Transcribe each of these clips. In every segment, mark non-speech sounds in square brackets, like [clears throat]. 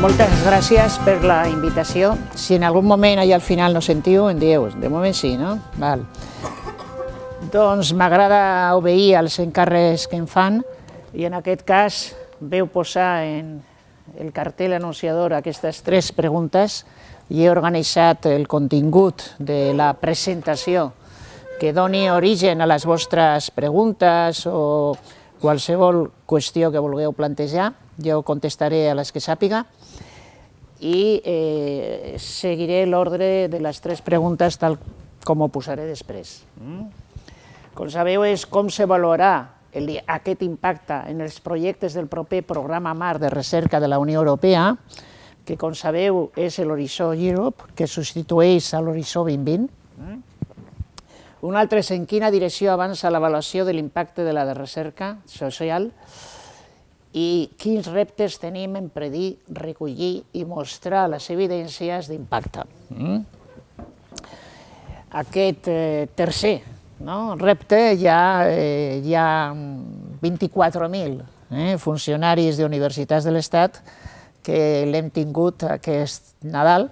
Moltes gràcies per la invitació. Si en algun moment allà al final no sentiu, en dieu. De moment sí, no? Val. Doncs m'agrada obeir als encàrrecs que em fan i en aquest cas veu posar en el cartell anunciador aquestes tres preguntes i he organitzat el contingut de la presentació que doni origen a les vostres preguntes o qualsevol qüestió que vulgueu plantejar jo contestaré a les que sàpiga i eh, seguiré l'ordre de les tres preguntes tal com ho posaré després. Mm? Com sabeu, és com s'avaluarà aquest impacte en els projectes del proper programa MAR de recerca de la Unió Europea, que com sabeu és l'Horitzó Europe, que substitueix a l'Horitzó 2020. Mm? Un altre és en quina direcció avança l'avaluació de l'impacte de la de recerca social, i quins reptes tenim en predir, recollir i mostrar les evidències d'impacte. Mm? Aquest eh, tercer no? repte ja eh, hi ha 24.000 eh, funcionaris d'universitats de l'Estat que l'hem tingut aquest Nadal,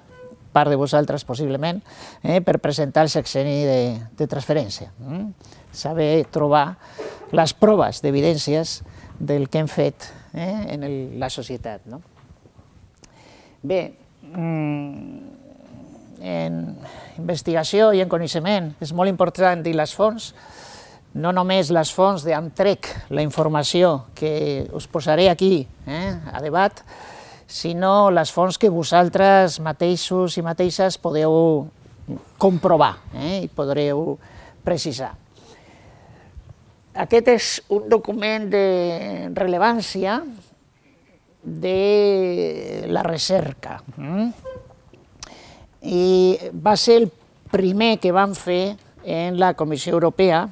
part de vosaltres possiblement, eh, per presentar el sexeni de, de transferència. Mm? Saber trobar les proves d'evidències del que hem fet eh, en el, la societat. No? Bé, mm, en investigació i en coneixement és molt important dir les fonts, no només les fonts d'on trec la informació que us posaré aquí eh, a debat, sinó les fonts que vosaltres mateixos i mateixes podeu comprovar eh, i podreu precisar. Aquest és un document de rellevància de la recerca. Mm? I va ser el primer que vam fer en la Comissió Europea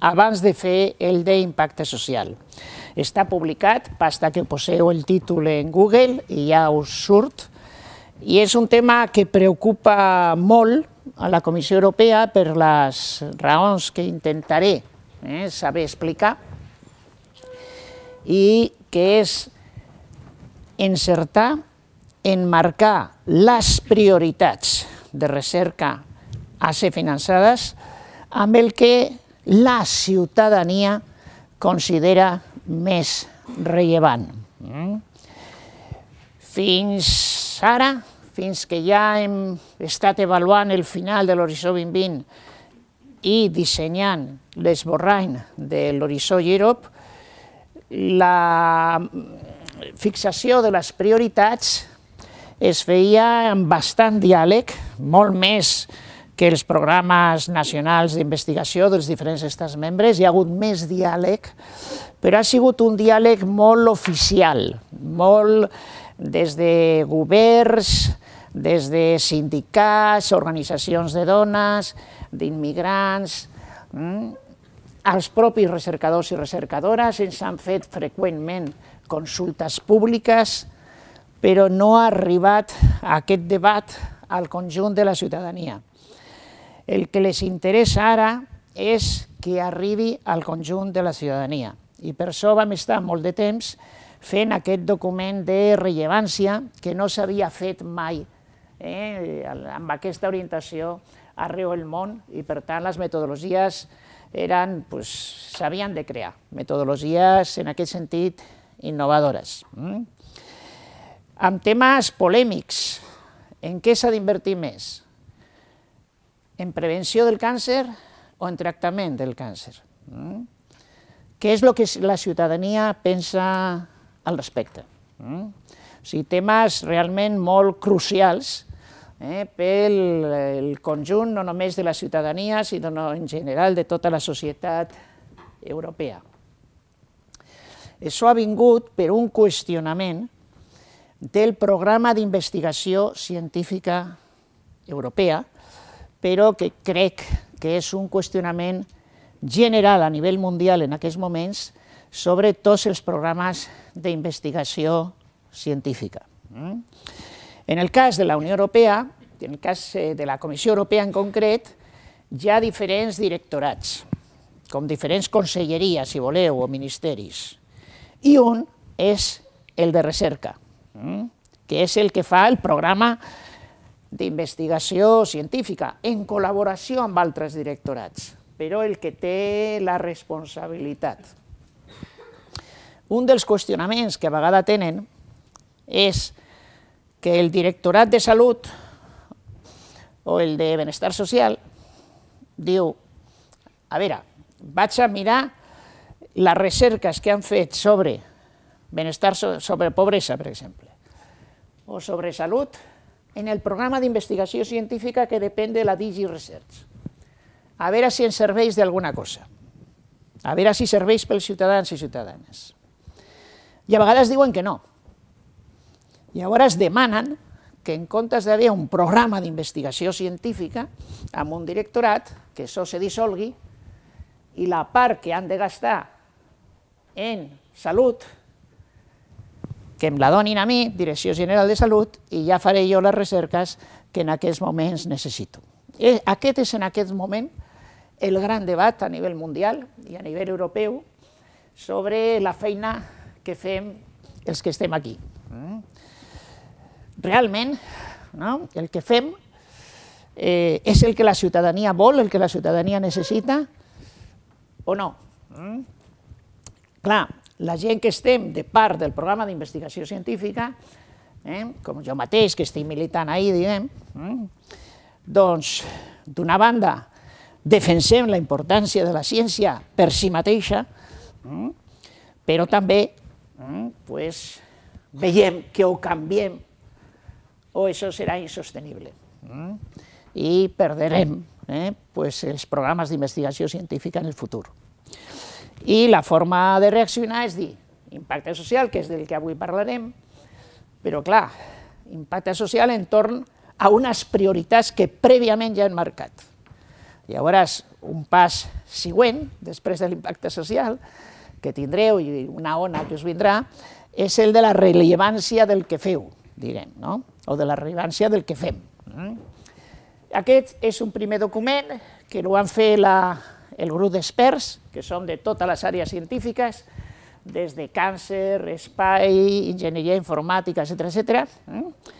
abans de fer el d'impacte social. Està publicat, basta que poseu el títol en Google i ja us surt, i és un tema que preocupa molt a la Comissió Europea per les raons que intentaré eh, saber explicar, i que és encertar, enmarcar les prioritats de recerca a ser finançades amb el que la ciutadania considera més rellevant. Mm? Fins ara, fins que ja hem estat avaluant el final de l'Horitzó 2020 i dissenyant l'esborrany de l'Horitzó Europe, la fixació de les prioritats es feia amb bastant diàleg, molt més que els programes nacionals d'investigació dels diferents estats membres, hi ha hagut més diàleg, però ha sigut un diàleg molt oficial, molt des de governs, des de sindicats, organitzacions de dones, d'immigrants, mm? els propis recercadors i recercadores ens han fet freqüentment consultes públiques, però no ha arribat aquest debat al conjunt de la ciutadania. El que les interessa ara és que arribi al conjunt de la ciutadania. I per això vam estar molt de temps fent aquest document de rellevància que no s'havia fet mai eh, amb aquesta orientació arreu del món i per tant les metodologies eren, pues, s'havien de crear, metodologies en aquest sentit innovadores. Mm? Amb temes polèmics, en què s'ha d'invertir més? En prevenció del càncer o en tractament del càncer? Mm? Què és el que la ciutadania pensa al respecte? Mm? O sigui, temes realment molt crucials eh, pel el conjunt no només de la ciutadania, sinó en general de tota la societat europea. Això ha vingut per un qüestionament del programa d'investigació científica europea, però que crec que és un qüestionament general a nivell mundial en aquests moments sobre tots els programes d'investigació científica. Mm? En el cas de la Unió Europea, en el cas eh, de la Comissió Europea en concret, hi ha diferents directorats, com diferents conselleries, si voleu, o ministeris. I un és el de recerca, mm, que és el que fa el programa d'investigació científica, en col·laboració amb altres directorats, però el que té la responsabilitat. Un dels qüestionaments que a vegada tenen és que el directorat de salut o el de benestar social diu, a veure, vaig a mirar les recerques que han fet sobre benestar, sobre pobresa, per exemple, o sobre salut, en el programa d'investigació científica que depèn de la Digi Research. A veure si ens serveix d'alguna cosa. A veure si serveix pels ciutadans i ciutadanes. I a vegades diuen que no. Llavors demanen que en comptes d'haver un programa d'investigació científica amb un directorat, que això se dissolgui, i la part que han de gastar en salut que em la donin a mi, Direcció General de Salut, i ja faré jo les recerques que en aquests moments necessito. Eh, aquest és en aquest moment el gran debat a nivell mundial i a nivell europeu sobre la feina que fem els que estem aquí. Mm. Realment, no? el que fem eh, és el que la ciutadania vol, el que la ciutadania necessita, o no? Mm? Clar, la gent que estem de part del programa d'investigació científica, eh, com jo mateix, que estic militant ahir, diguem, eh, doncs, d'una banda, defensem la importància de la ciència per si mateixa, eh, però també eh, pues, veiem que ho canviem o això serà insostenible. Eh, I perderem eh, pues, els programes d'investigació científica en el futur. I la forma de reaccionar és dir, impacte social, que és del que avui parlarem, però clar, impacte social en torn a unes prioritats que prèviament ja han marcat. Llavors, un pas següent, després de l'impacte social, que tindreu i una ona que us vindrà, és el de la rellevància del que feu, diguem, no? O de la rellevància del que fem. Aquest és un primer document que ho van fer la, el grup d'experts, que són de totes les àrees científiques, des de càncer, espai, enginyeria informàtica, etc etc. Eh?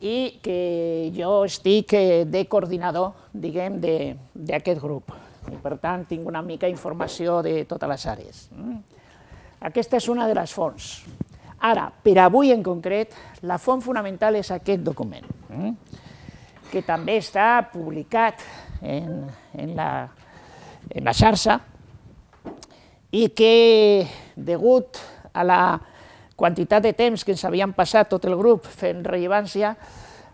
i que jo estic eh, de coordinador, diguem, d'aquest grup. I per tant, tinc una mica informació de totes les àrees. Eh? Aquesta és una de les fonts. Ara, per avui en concret, la font fonamental és aquest document, que també està publicat en, en la en la xarxa i que, degut a la quantitat de temps que ens havien passat tot el grup fent rellevància,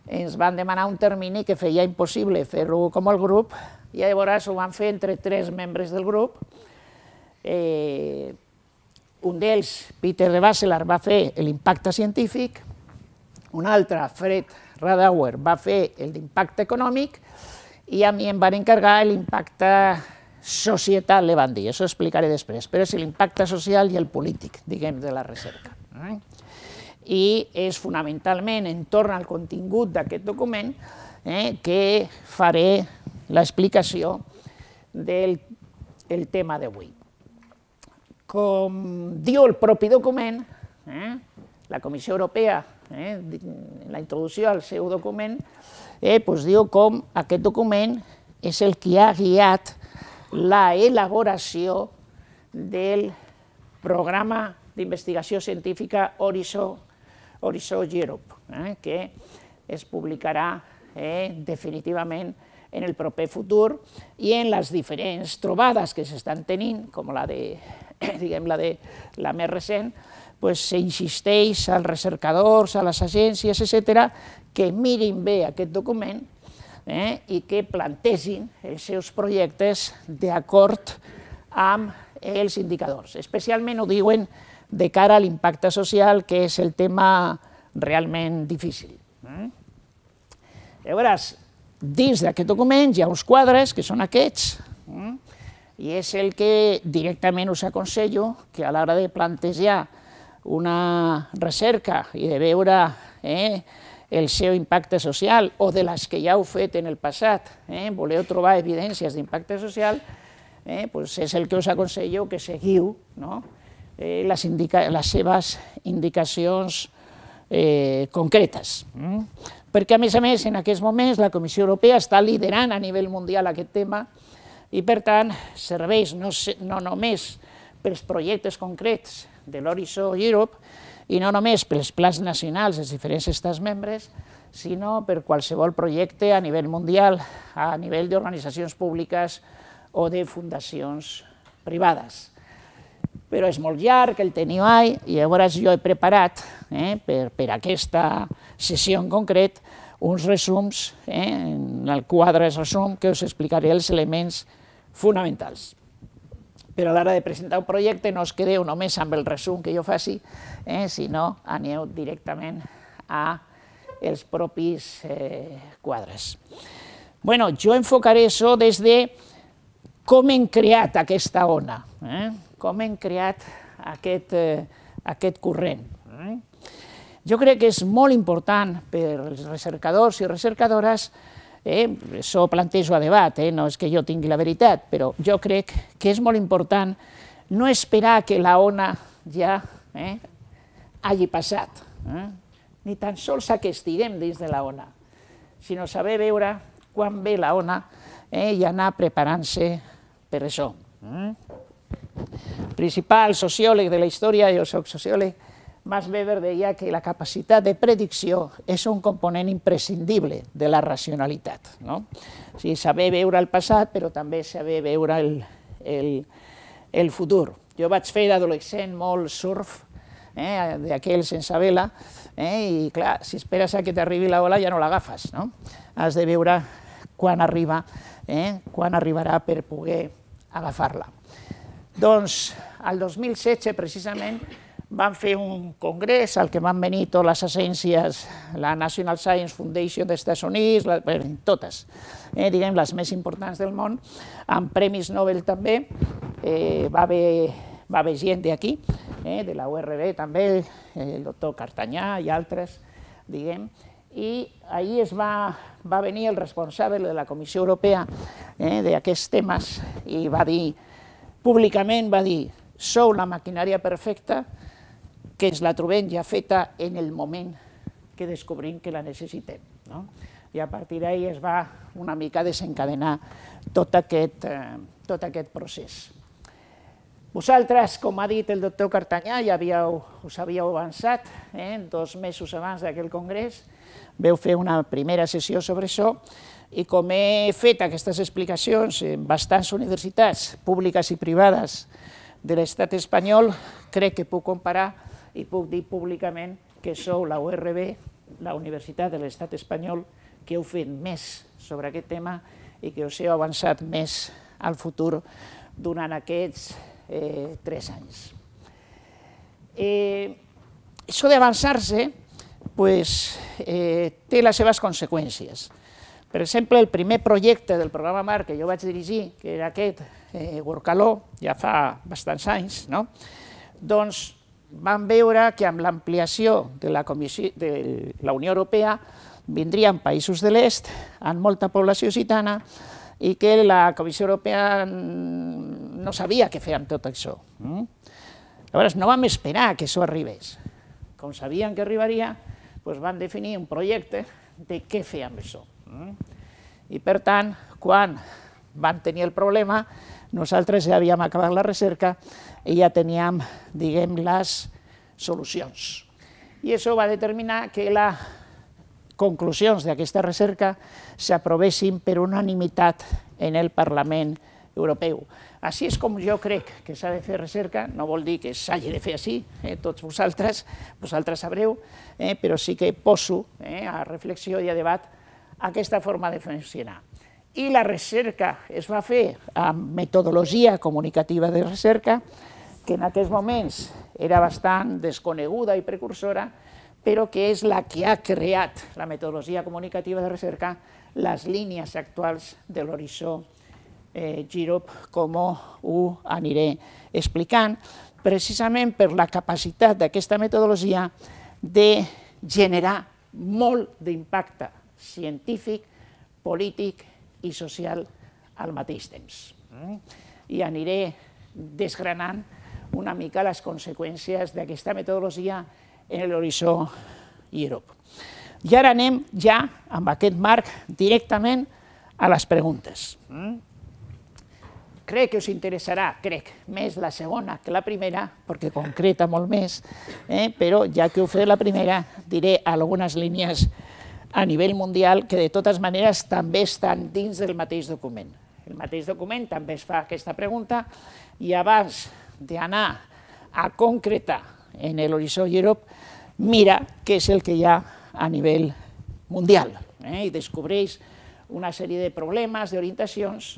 ens van demanar un termini que feia impossible fer-ho com el grup, i llavors ho van fer entre tres membres del grup. Eh, un d'ells, Peter de Basselar, va fer l'impacte científic, un altre, Fred Radauer, va fer l'impacte econòmic, i a mi em van encargar l'impacte societat, le van dir, això ho explicaré després, però és l'impacte social i el polític, diguem, de la recerca. Eh? I és fonamentalment entorn al contingut d'aquest document eh, que faré l'explicació del el tema d'avui. Com diu el propi document, eh, la Comissió Europea, eh, la introducció al seu document, eh, doncs diu com aquest document és el que ha guiat la elaboració del programa d'investigació científica Horizon Europe, eh, que es publicarà eh, definitivament en el proper futur i en les diferents trobades que s'estan tenint, com la de, [coughs] diguem, la de la més recent, pues, s'insisteix als recercadors, a les agències, etc., que mirin bé aquest document eh, i que plantegin els seus projectes d'acord amb els indicadors. Especialment ho diuen de cara a l'impacte social, que és el tema realment difícil. Eh? Llavors, dins d'aquest document hi ha uns quadres, que són aquests, eh? I és el que directament us aconsello que a l'hora de plantejar una recerca i de veure eh, el seu impacte social o de les que ja heu fet en el passat, eh, voleu trobar evidències d'impacte social, eh, pues és el que us aconsello que seguiu no? eh, les, indica les seves indicacions eh, concretes. Mm? Perquè, a més a més, en aquests moments la Comissió Europea està liderant a nivell mundial aquest tema i, per tant, serveix no, no només pels projectes concrets de l'Horizon Europe i no només pels plans nacionals dels diferents estats membres, sinó per qualsevol projecte a nivell mundial, a nivell d'organitzacions públiques o de fundacions privades. Però és molt llarg el TNUI i llavors jo he preparat eh, per, per aquesta sessió en concret uns resums, eh, en el quadre resum que us explicaré els elements fonamentals. Però a l'hora de presentar un projecte no us quedeu només amb el resum que jo faci, eh, sinó aneu directament a els propis eh, quadres. Bueno, jo enfocaré això des de com hem creat aquesta ona, eh? com hem creat aquest, eh, aquest corrent. Eh? Jo crec que és molt important per als recercadors i recercadores Eh, això ho plantejo a debat, eh, no és que jo tingui la veritat, però jo crec que és molt important no esperar que la ona ja eh, hagi passat, eh, ni tan sols que estiguem dins de la ona, sinó saber veure quan ve la ona eh, i anar preparant-se per això. Eh. Principal sociòleg de la història, jo soc sociòleg, Max Weber deia que la capacitat de predicció és un component imprescindible de la racionalitat. No? O sigui, saber veure el passat, però també saber veure el, el, el futur. Jo vaig fer d'adolescent molt surf, eh, d'aquell sense vela, eh, i clar, si esperes a que t'arribi la ola ja no l'agafes, no? Has de veure quan arriba, eh, quan arribarà per poder agafar-la. Doncs, al 2016, precisament, van fer un congrés al que van venir totes les agències, la National Science Foundation dels Estats Units, la, bé, totes, eh, diguem, les més importants del món, amb premis Nobel també, eh, va, haver, va haver gent d'aquí, eh, de la URB també, el doctor Cartanyà i altres, diguem, i ahir es va, va venir el responsable de la Comissió Europea eh, d'aquests temes i va dir, públicament va dir, sou la maquinària perfecta que ens la trobem ja feta en el moment que descobrim que la necessitem. No? I a partir d'ahir es va una mica desencadenar tot aquest, eh, tot aquest procés. Vosaltres, com ha dit el doctor Cartanyà, ja havíeu, us havíeu avançat, eh, dos mesos abans d'aquell congrés, veu fer una primera sessió sobre això, i com he fet aquestes explicacions en bastants universitats públiques i privades de l'estat espanyol, crec que puc comparar i puc dir públicament que sou la URB, la Universitat de l'Estat espanyol, que heu fet més sobre aquest tema i que us heu avançat més al futur durant aquests eh, tres anys. Eh, això d'avançar-se pues, eh, té les seves conseqüències. Per exemple, el primer projecte del programa MAR que jo vaig dirigir, que era aquest, eh, Workaló, ja fa bastants anys, no? doncs van veure que amb l'ampliació de, la Comissió, de la Unió Europea vindrien països de l'est amb molta població gitana i que la Comissió Europea no sabia què fer amb tot això. Mm? Llavors no vam esperar que això arribés. Com sabien que arribaria, doncs van definir un projecte de què fer amb això. Mm? I per tant, quan van tenir el problema, nosaltres ja havíem acabat la recerca i ja teníem, diguem, les solucions. I això va determinar que les conclusions d'aquesta recerca s'aprovessin per unanimitat en el Parlament Europeu. Així és com jo crec que s'ha de fer recerca, no vol dir que s'hagi de fer així, eh, tots vosaltres, vosaltres sabreu, eh, però sí que poso eh, a reflexió i a debat aquesta forma de funcionar i la recerca es va fer amb metodologia comunicativa de recerca, que en aquests moments era bastant desconeguda i precursora, però que és la que ha creat la metodologia comunicativa de recerca les línies actuals de l'horitzó eh, Girop, com ho aniré explicant, precisament per la capacitat d'aquesta metodologia de generar molt d'impacte científic, polític i social al mateix temps. Mm? I aniré desgranant una mica les conseqüències d'aquesta metodologia en l'horitzó Europe. I ara anem ja, amb aquest marc, directament a les preguntes. Mm? Crec que us interessarà, crec, més la segona que la primera, perquè concreta molt més, eh? però ja que heu fet la primera, diré algunes línies a nivell mundial que de totes maneres també estan dins del mateix document. El mateix document també es fa aquesta pregunta i abans d'anar a concretar en l'horitzó Europe, mira què és el que hi ha a nivell mundial eh? i descobreix una sèrie de problemes, d'orientacions,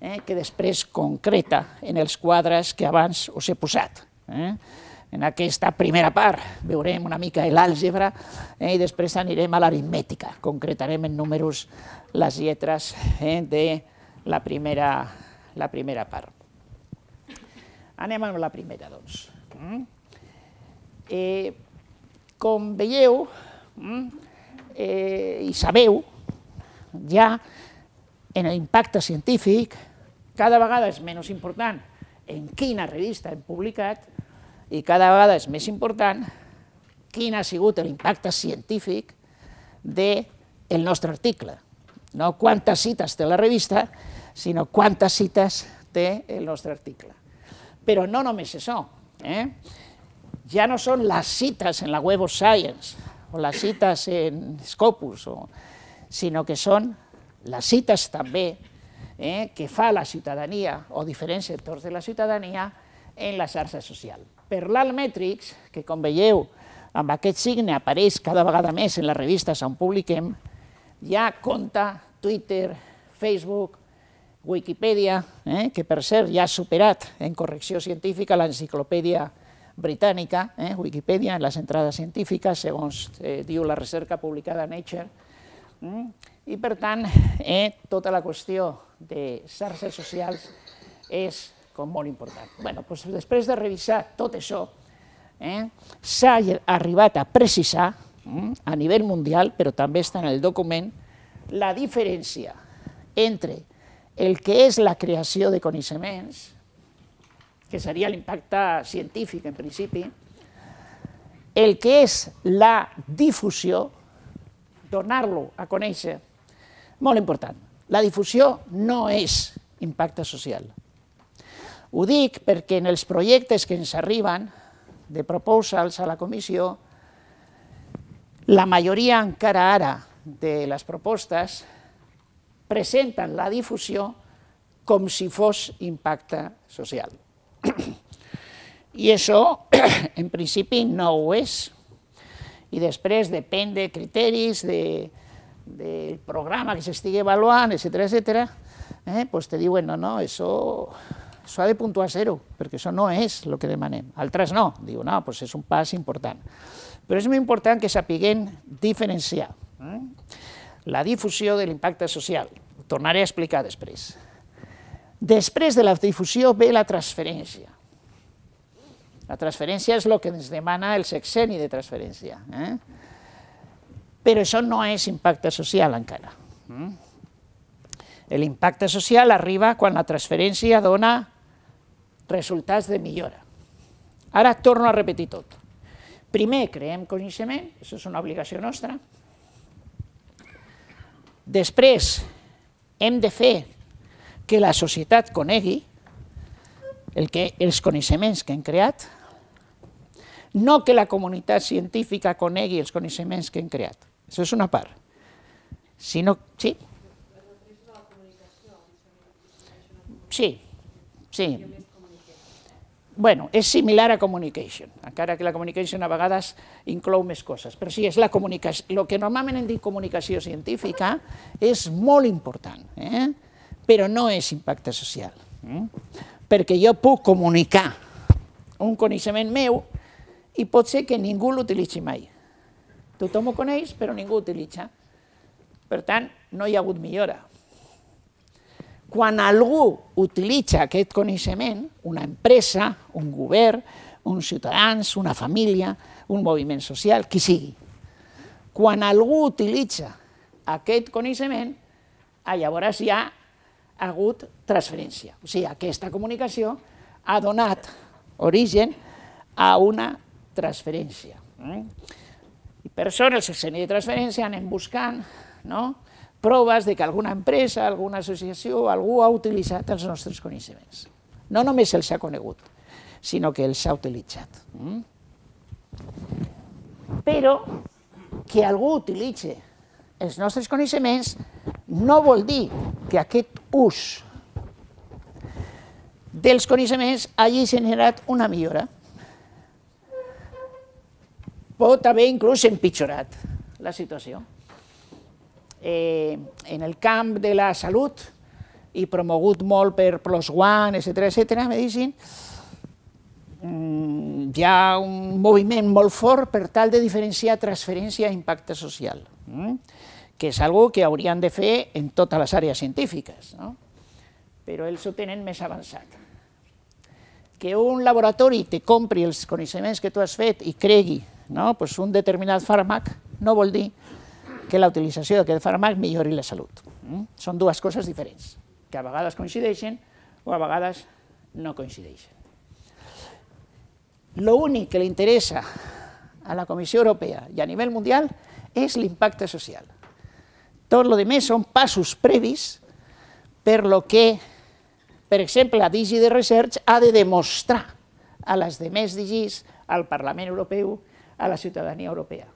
eh? que després concreta en els quadres que abans us he posat. Eh? En aquesta primera part veurem una mica l'àlgebra eh? i després anirem a l'aritmètica. Concretarem en números les lletres eh? de la primera, la primera part. Anem amb la primera, doncs. Mm? Eh, com veieu mm, eh, i sabeu, ja en l'impacte científic cada vegada és menys important en quina revista hem publicat i cada vegada és més important quin ha sigut l'impacte científic del de nostre article. No quantes cites té la revista, sinó quantes cites té el nostre article. Però no només això. Eh? Ja no són les cites en la Web of Science o les cites en Scopus, o, sinó que són les cites també eh, que fa la ciutadania o diferents sectors de la ciutadania en la xarxa social. Per l'Almetrix, que com veieu amb aquest signe apareix cada vegada més en les revistes on publiquem, ja compta Twitter, Facebook, Wikipedia, eh, que per cert ja ha superat en correcció científica l'enciclopèdia britànica, eh, Wikipedia, en les entrades científiques, segons eh, diu la recerca publicada a Nature, mm? i per tant eh, tota la qüestió de xarxes socials és com molt important. Bueno, doncs després de revisar tot això, eh, s'ha arribat a precisar eh, a nivell mundial, però també està en el document, la diferència entre el que és la creació de coneixements, que seria l'impacte científic en principi, el que és la difusió, donar-lo a conèixer, molt important. La difusió no és impacte social. Ho dic perquè en els projectes que ens arriben de proposals a la comissió, la majoria encara ara de les propostes presenten la difusió com si fos impacte social. I això, [clears throat] en principi, no ho és. I després depèn de criteris, de, del programa que s'estigui avaluant, etc etc. eh, pues te diuen, no, no, això, això ha de puntuar zero, perquè això no és el que demanem. Altres no, diu, no, pues és un pas important. Però és molt important que sapiguem diferenciar. Eh? La difusió de l'impacte social. Ho tornaré a explicar després. Després de la difusió ve la transferència. La transferència és el que ens demana el sexeni de transferència. Eh? Però això no és impacte social encara. Mm? L'impacte social arriba quan la transferència dona resultats de millora. Ara torno a repetir tot. Primer creem coneixement, això és una obligació nostra, Després, hem de fer que la societat conegui el que, els coneixements que hem creat, no que la comunitat científica conegui els coneixements que hem creat. Això és una part. Sinó, sí? Sí, sí bueno, és similar a communication, encara que la communication a vegades inclou més coses, però sí, és la comunicació, el que normalment hem dit comunicació científica és molt important, eh? però no és impacte social, eh? perquè jo puc comunicar un coneixement meu i pot ser que ningú l'utilitzi mai. Tothom ho coneix, però ningú ho utilitza. Per tant, no hi ha hagut millora. Quan algú utilitza aquest coneixement, una empresa, un govern, uns ciutadans, una família, un moviment social, qui sigui, quan algú utilitza aquest coneixement, ah, llavors hi ha hagut transferència. O sigui, aquesta comunicació ha donat origen a una transferència. Mm? I per en el sexeni de transferència anem buscant no? Proves de que alguna empresa, alguna associació, algú ha utilitzat els nostres coneixements. No només els ha conegut, sinó que els ha utilitzat. Mm? Però que algú utilitzi els nostres coneixements no vol dir que aquest ús dels coneixements hagi generat una millora. Pot haver inclús empitjorat la situació. Eh, en el camp de la salut, i promogut molt per Plus One, etc etc, Medicine, mm, hi ha un moviment molt fort per tal de diferenciar transferència i impacte social, mm? que és algo que haurien de fer en totes les àrees científiques, no? però ells ho tenen més avançat. Que un laboratori te compri els coneixements que tu has fet i cregui no? pues un determinat fàrmac no vol dir que la utilització d'aquest fàrmac millori la salut. Mm? Són dues coses diferents, que a vegades coincideixen o a vegades no coincideixen. L'únic que li interessa a la Comissió Europea i a nivell mundial és l'impacte social. Tot el més són passos previs per lo que, per exemple, la Digi de Research ha de demostrar a les demés Digis, al Parlament Europeu, a la ciutadania europea.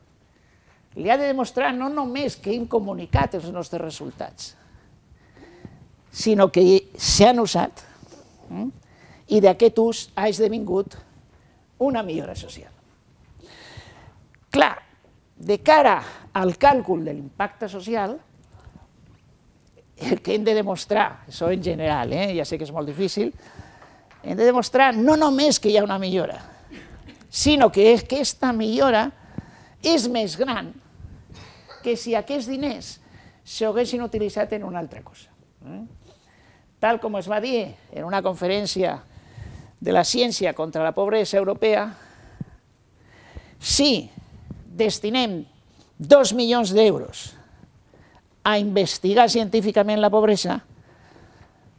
Li ha de demostrar no només que hem comunicat els nostres resultats, sinó que s'han usat mm? i d'aquest ús ha esdevingut una millora social. Clar, de cara al càlcul de l'impacte social, el que hem de demostrar, això en general, eh, ja sé que és molt difícil, hem de demostrar no només que hi ha una millora, sinó que aquesta millora és més gran que si aquests diners s'haguessin utilitzat en una altra cosa. Eh? Tal com es va dir en una conferència de la ciència contra la pobresa europea, si destinem dos milions d'euros a investigar científicament la pobresa,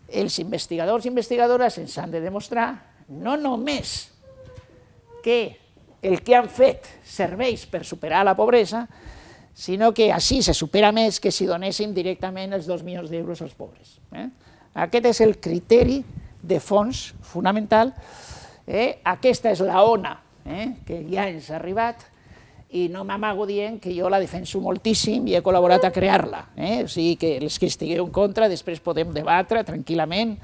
els investigadors i investigadores ens han de demostrar no només que el que han fet serveix per superar la pobresa, sinó que així se supera més que si donéssim directament els dos milions d'euros als pobres. Eh? Aquest és el criteri de fons fonamental. Eh? Aquesta és la ona eh? que ja ens ha arribat i no m'amago dient que jo la defenso moltíssim i he col·laborat a crear-la. Eh? O sigui que els que estigueu en contra després podem debatre tranquil·lament,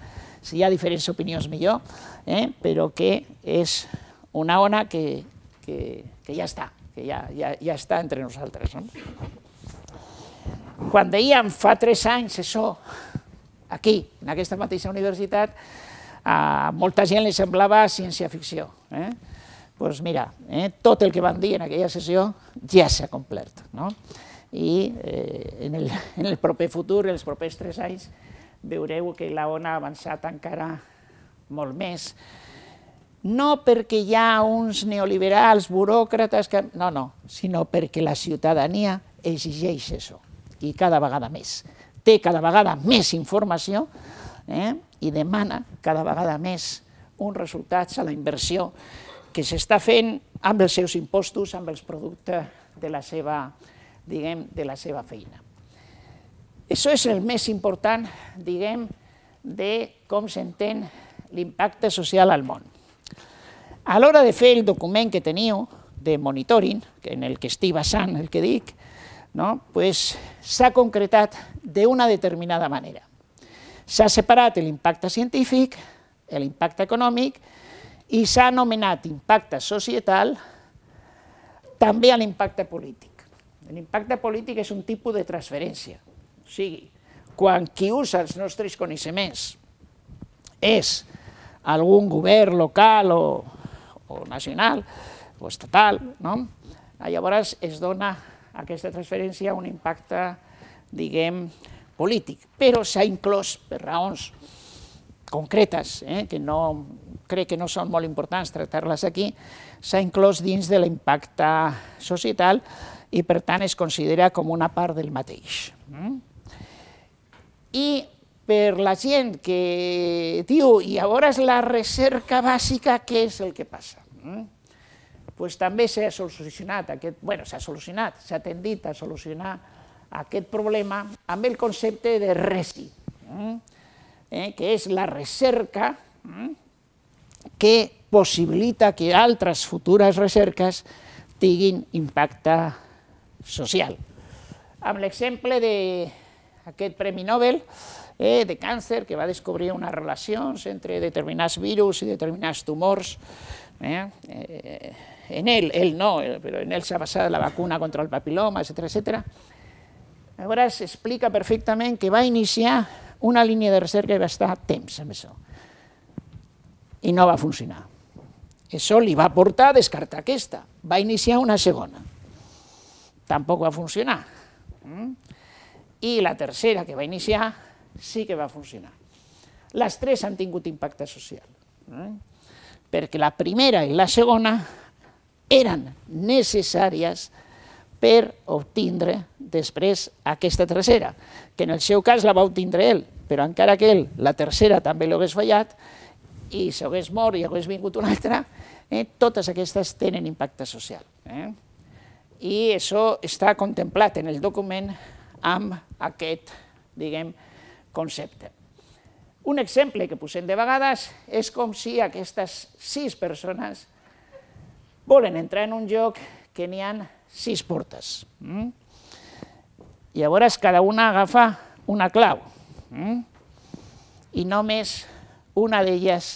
si hi ha diferents opinions millor, eh? però que és una ona que, que, que ja està, que ja, ja, ja està entre nosaltres. No? Quan dèiem fa tres anys això, aquí, en aquesta mateixa universitat, a molta gent li semblava ciència-ficció. Eh? pues mira, eh, tot el que van dir en aquella sessió ja s'ha complert. No? I eh, en, el, en el proper futur, en els propers tres anys, veureu que la ONA ha avançat encara molt més, no perquè hi ha uns neoliberals, buròcrates, que... no, no, sinó perquè la ciutadania exigeix això, i cada vegada més té cada vegada més informació eh, i demana cada vegada més uns resultats a la inversió que s'està fent amb els seus impostos, amb els productes de la seva, diguem, de la seva feina. Això és el més important, diguem, de com s'entén l'impacte social al món. A l'hora de fer el document que teniu de monitoring, en el que estic basant el que dic, no? pues, s'ha concretat d'una determinada manera. S'ha separat l'impacte científic, l'impacte econòmic, i s'ha anomenat impacte societal també a l'impacte polític. L'impacte polític és un tipus de transferència. O sigui, quan qui usa els nostres coneixements és algun govern local o, o nacional o estatal, no? llavors es dona aquesta transferència un impacte, diguem, polític, però s'ha inclòs per raons concretes, eh, que no, crec que no són molt importants tractar-les aquí, s'ha inclòs dins de l'impacte societal i per tant es considera com una part del mateix. Mm? I per la gent que diu, i llavors la recerca bàsica, què és el que passa? Mm? pues, també s'ha solucionat aquest, bueno, s'ha solucionat, s'ha tendit a solucionar aquest problema amb el concepte de RESI, eh, que és la recerca que possibilita que altres futures recerques tinguin impacte social. Amb l'exemple d'aquest Premi Nobel eh, de càncer, que va descobrir unes relacions entre determinats virus i determinats tumors, eh, eh, en ell, ell no, però en ell s'ha basat la vacuna contra el papiloma, etc etc. Llavors explica perfectament que va iniciar una línia de recerca i va estar temps amb això. I no va funcionar. Això li va portar a descartar aquesta. Va iniciar una segona. Tampoc va funcionar. Mm? I la tercera que va iniciar sí que va funcionar. Les tres han tingut impacte social. Perquè la primera i la segona eren necessàries per obtindre després aquesta tercera, que en el seu cas la va obtindre ell, però encara que ell la tercera també l'hagués fallat, i s'hagués mort i hagués vingut una altra, eh, totes aquestes tenen impacte social. Eh? I això està contemplat en el document amb aquest, diguem, concepte. Un exemple que posem de vegades és com si aquestes sis persones volen entrar en un lloc que n'hi ha sis portes. Mm? Llavors cada una agafa una clau mm? i només una d'elles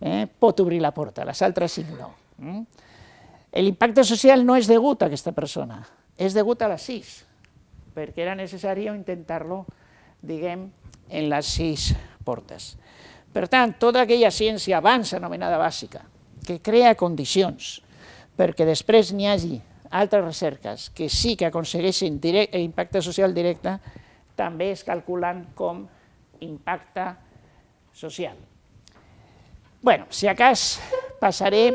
eh, pot obrir la porta, les altres cinc no. Mm? L'impacte social no és degut a aquesta persona, és degut a les sis, perquè era necessari intentar-lo, diguem, en les sis portes. Per tant, tota aquella ciència abans anomenada bàsica, que crea condicions perquè després n'hi hagi altres recerques que sí que aconsegueixin impacte social directe, també es calculen com impacte social. bueno, si acas passaré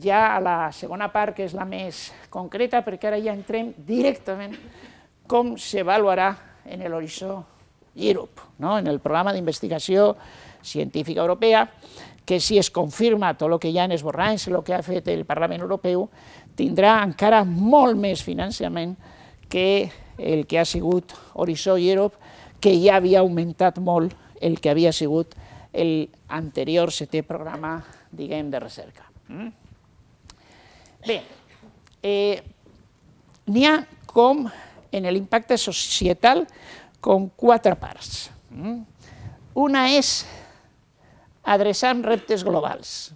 ja a la segona part, que és la més concreta, perquè ara ja entrem directament com s'avaluarà en l'horitzó Europe, no? en el programa d'investigació científica europea, que si es confirma tot el que ha en esborranys, el que ha fet el Parlament Europeu, tindrà encara molt més finançament que el que ha sigut Horitzó Europe, que ja havia augmentat molt el que havia sigut l'anterior setè programa, diguem, de recerca. Mm? Bé, eh, n'hi ha com en l'impacte societal com quatre parts. Una és adreçar reptes globals,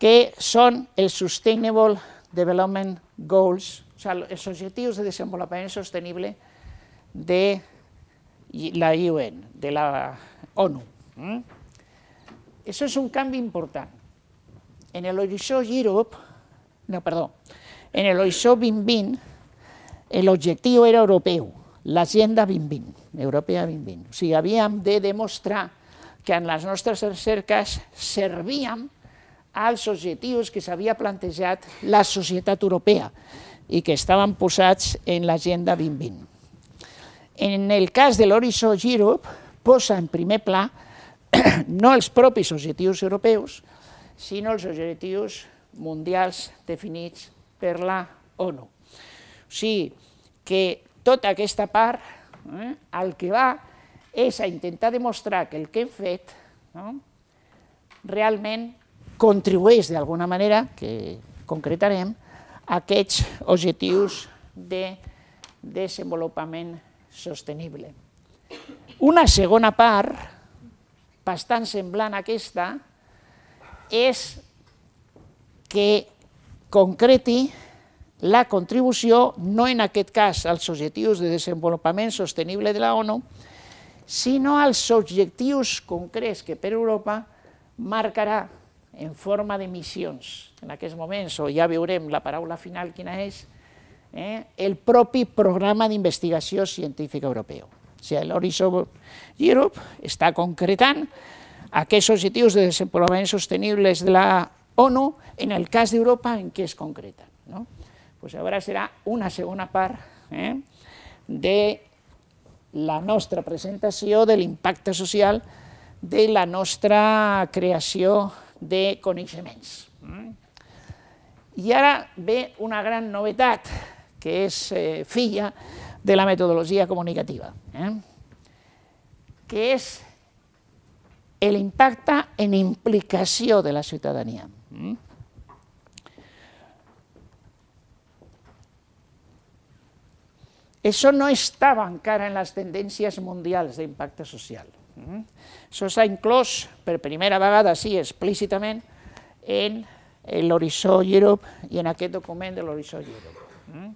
que són els Sustainable Development Goals, o sigui, els objectius de desenvolupament sostenible de la UN, de la ONU. Eso es un cambio importante. En el Horizon Europe, no, perdó, en el Horizon 2020, el objectiu era europeu, l'agenda 2020, europea 2020. O sigui, havíem de demostrar que en les nostres recerques servíem als objectius que s'havia plantejat la societat europea i que estaven posats en l'agenda 2020. En el cas de l'Horizon Europe, posa en primer pla [clears throat] no els propis objectius europeus, sinó els objectius mundials definits per la ONU. O sigui, que tota aquesta part eh, el que va és a intentar demostrar que el que hem fet no, realment contribueix d'alguna manera, que concretarem, a aquests objectius de desenvolupament sostenible. Una segona part, bastant semblant a aquesta, és que concreti la contribució, no en aquest cas als objectius de desenvolupament sostenible de la ONU, sinó als objectius concrets que per Europa marcarà en forma de missions. En aquests moments, o ja veurem la paraula final quina és, eh, el propi programa d'investigació científica europeu. O sigui, l'Horizon Europe està concretant aquests objectius de desenvolupament sostenibles de la ONU en el cas d'Europa en què es concreten. No? Pues ara serà una segona part eh, de la nostra presentació de l'impacte social de la nostra creació de coneixements. I ara ve una gran novetat, que és eh, filla de la metodologia comunicativa, eh? que és l'impacte en implicació de la ciutadania. Mm? Això no estava encara en les tendències mundials d'impacte social. Això s'ha inclòs per primera vegada, sí, explícitament, en l'Horitzó Europe i en aquest document de l'Horitzó Europe. Mm?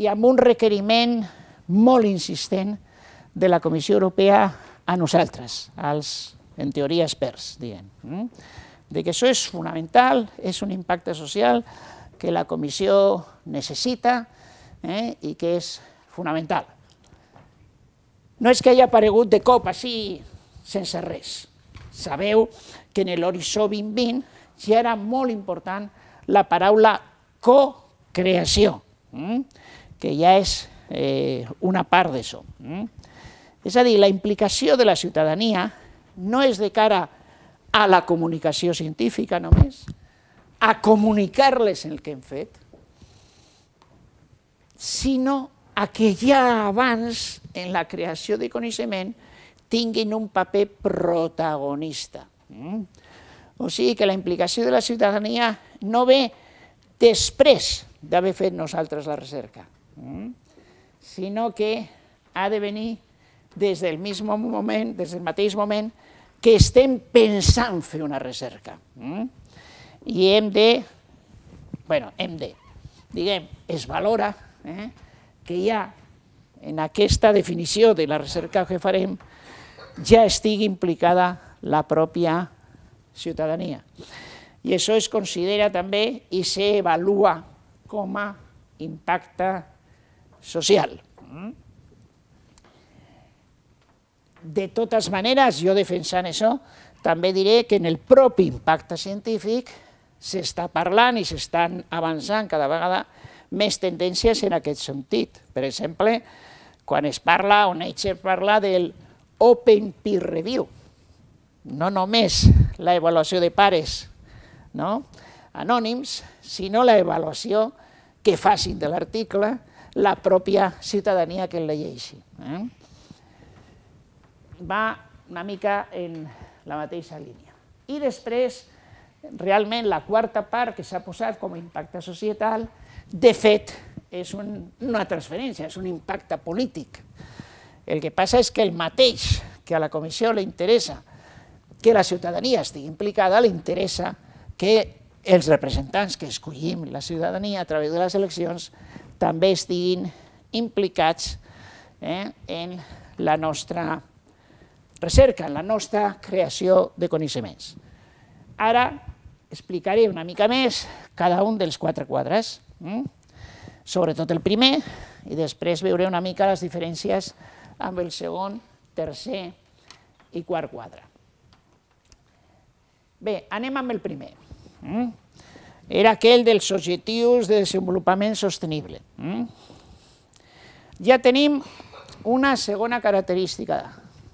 I amb un requeriment molt insistent de la Comissió Europea a nosaltres, als, en teoria, experts, diguem. Mm? De que això és fonamental, és un impacte social que la Comissió necessita, eh, i que és fonamental. No és que hagi aparegut de cop així, sense res. Sabeu que en l'horitzó 2020 ja era molt important la paraula co-creació, mm? que ja és eh, una part d'això. Mm? És a dir, la implicació de la ciutadania no és de cara a la comunicació científica només, a comunicar-les el que hem fet, sinó a que ja abans, en la creació de coneixement, tinguin un paper protagonista. Mm? O sigui que la implicació de la ciutadania no ve després d'haver fet nosaltres la recerca, mm? sinó que ha de venir des del moment, des del mateix moment que estem pensant fer una recerca. Mm? I hem de, bueno, hem de, diguem, es valora eh, que ja en aquesta definició de la recerca que farem ja estigui implicada la pròpia ciutadania. I això es considera també i s'avalua com a impacte social. De totes maneres, jo defensant això, també diré que en el propi impacte científic s'està parlant i s'estan avançant cada vegada més tendències en aquest sentit. Per exemple, quan es parla, o Nature parla del Open Peer Review, no només la avaluació de pares no? anònims, sinó la avaluació que facin de l'article la pròpia ciutadania que el llegeixi. Eh? Va una mica en la mateixa línia. I després, realment, la quarta part que s'ha posat com a impacte societal de fet, és un, una transferència, és un impacte polític. El que passa és que el mateix que a la comissió li interessa que la ciutadania estigui implicada, li interessa que els representants que escollim la ciutadania a través de les eleccions també estiguin implicats eh, en la nostra recerca, en la nostra creació de coneixements. Ara explicaré una mica més cada un dels quatre quadres. Mm? sobretot el primer, i després veuré una mica les diferències amb el segon, tercer i quart quadre. Bé, anem amb el primer. Mm? Era aquell dels objectius de desenvolupament sostenible. Mm? Ja tenim una segona característica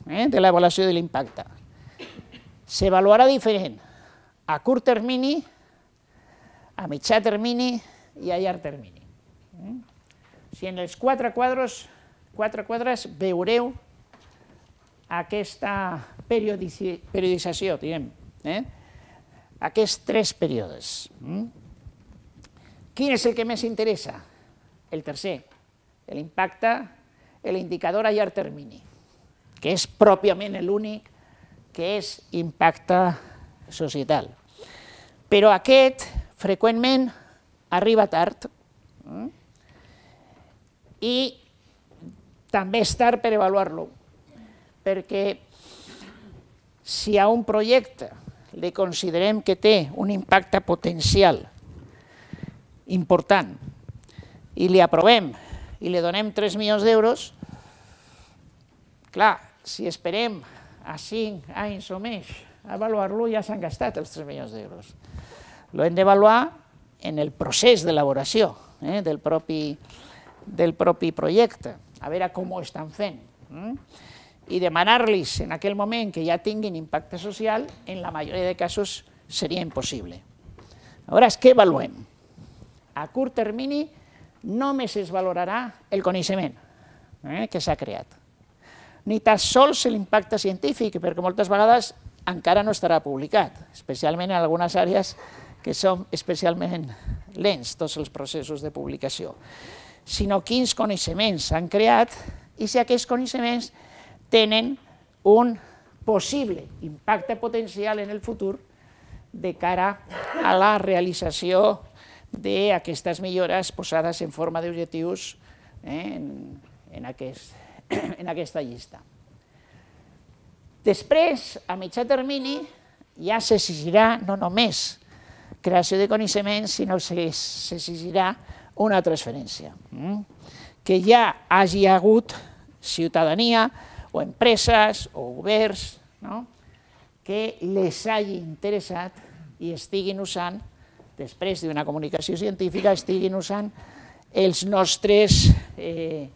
eh, de l'avaluació de l'impacte. S'avaluarà diferent a curt termini, a mitjà termini i a llarg termini. Si en els quatre quadres, quatre quadres veureu aquesta periodització, diguem, eh? aquests tres períodes. Quin és el que més interessa? El tercer, l'impacte, l'indicador a llarg termini, que és pròpiament l'únic que és impacte societal. Però aquest freqüentment arriba tard i també és tard per avaluar-lo, perquè si a un projecte li considerem que té un impacte potencial important i li aprovem i li donem 3 milions d'euros, clar, si esperem a 5 anys o més a avaluar-lo, ja s'han gastat els 3 milions d'euros. Lo hem d'avaluar en el procés d'elaboració eh, del propi del propi projecte, a veure com ho estan fent. Mm? I demanar-los en aquell moment que ja tinguin impacte social, en la majoria de casos seria impossible. Aleshores, què avaluem? a curt termini només es valorarà el coneixement eh, que s'ha creat. Ni tan sols l'impacte científic, perquè moltes vegades encara no estarà publicat, especialment en algunes àrees que són especialment lents, tots els processos de publicació, sinó quins coneixements s'han creat i si aquests coneixements tenen un possible impacte potencial en el futur de cara a la realització d'aquestes millores posades en forma d'objectius eh, en, en, aquest, [clears throat] en aquesta llista. Després, a mitjà termini, ja s'exigirà no només creació de coneixements, sinó que s'exigirà una transferència. Mm? Que ja hagi hagut ciutadania o empreses o governs no? que les hagi interessat i estiguin usant, després d'una comunicació científica, estiguin usant els nostres eh,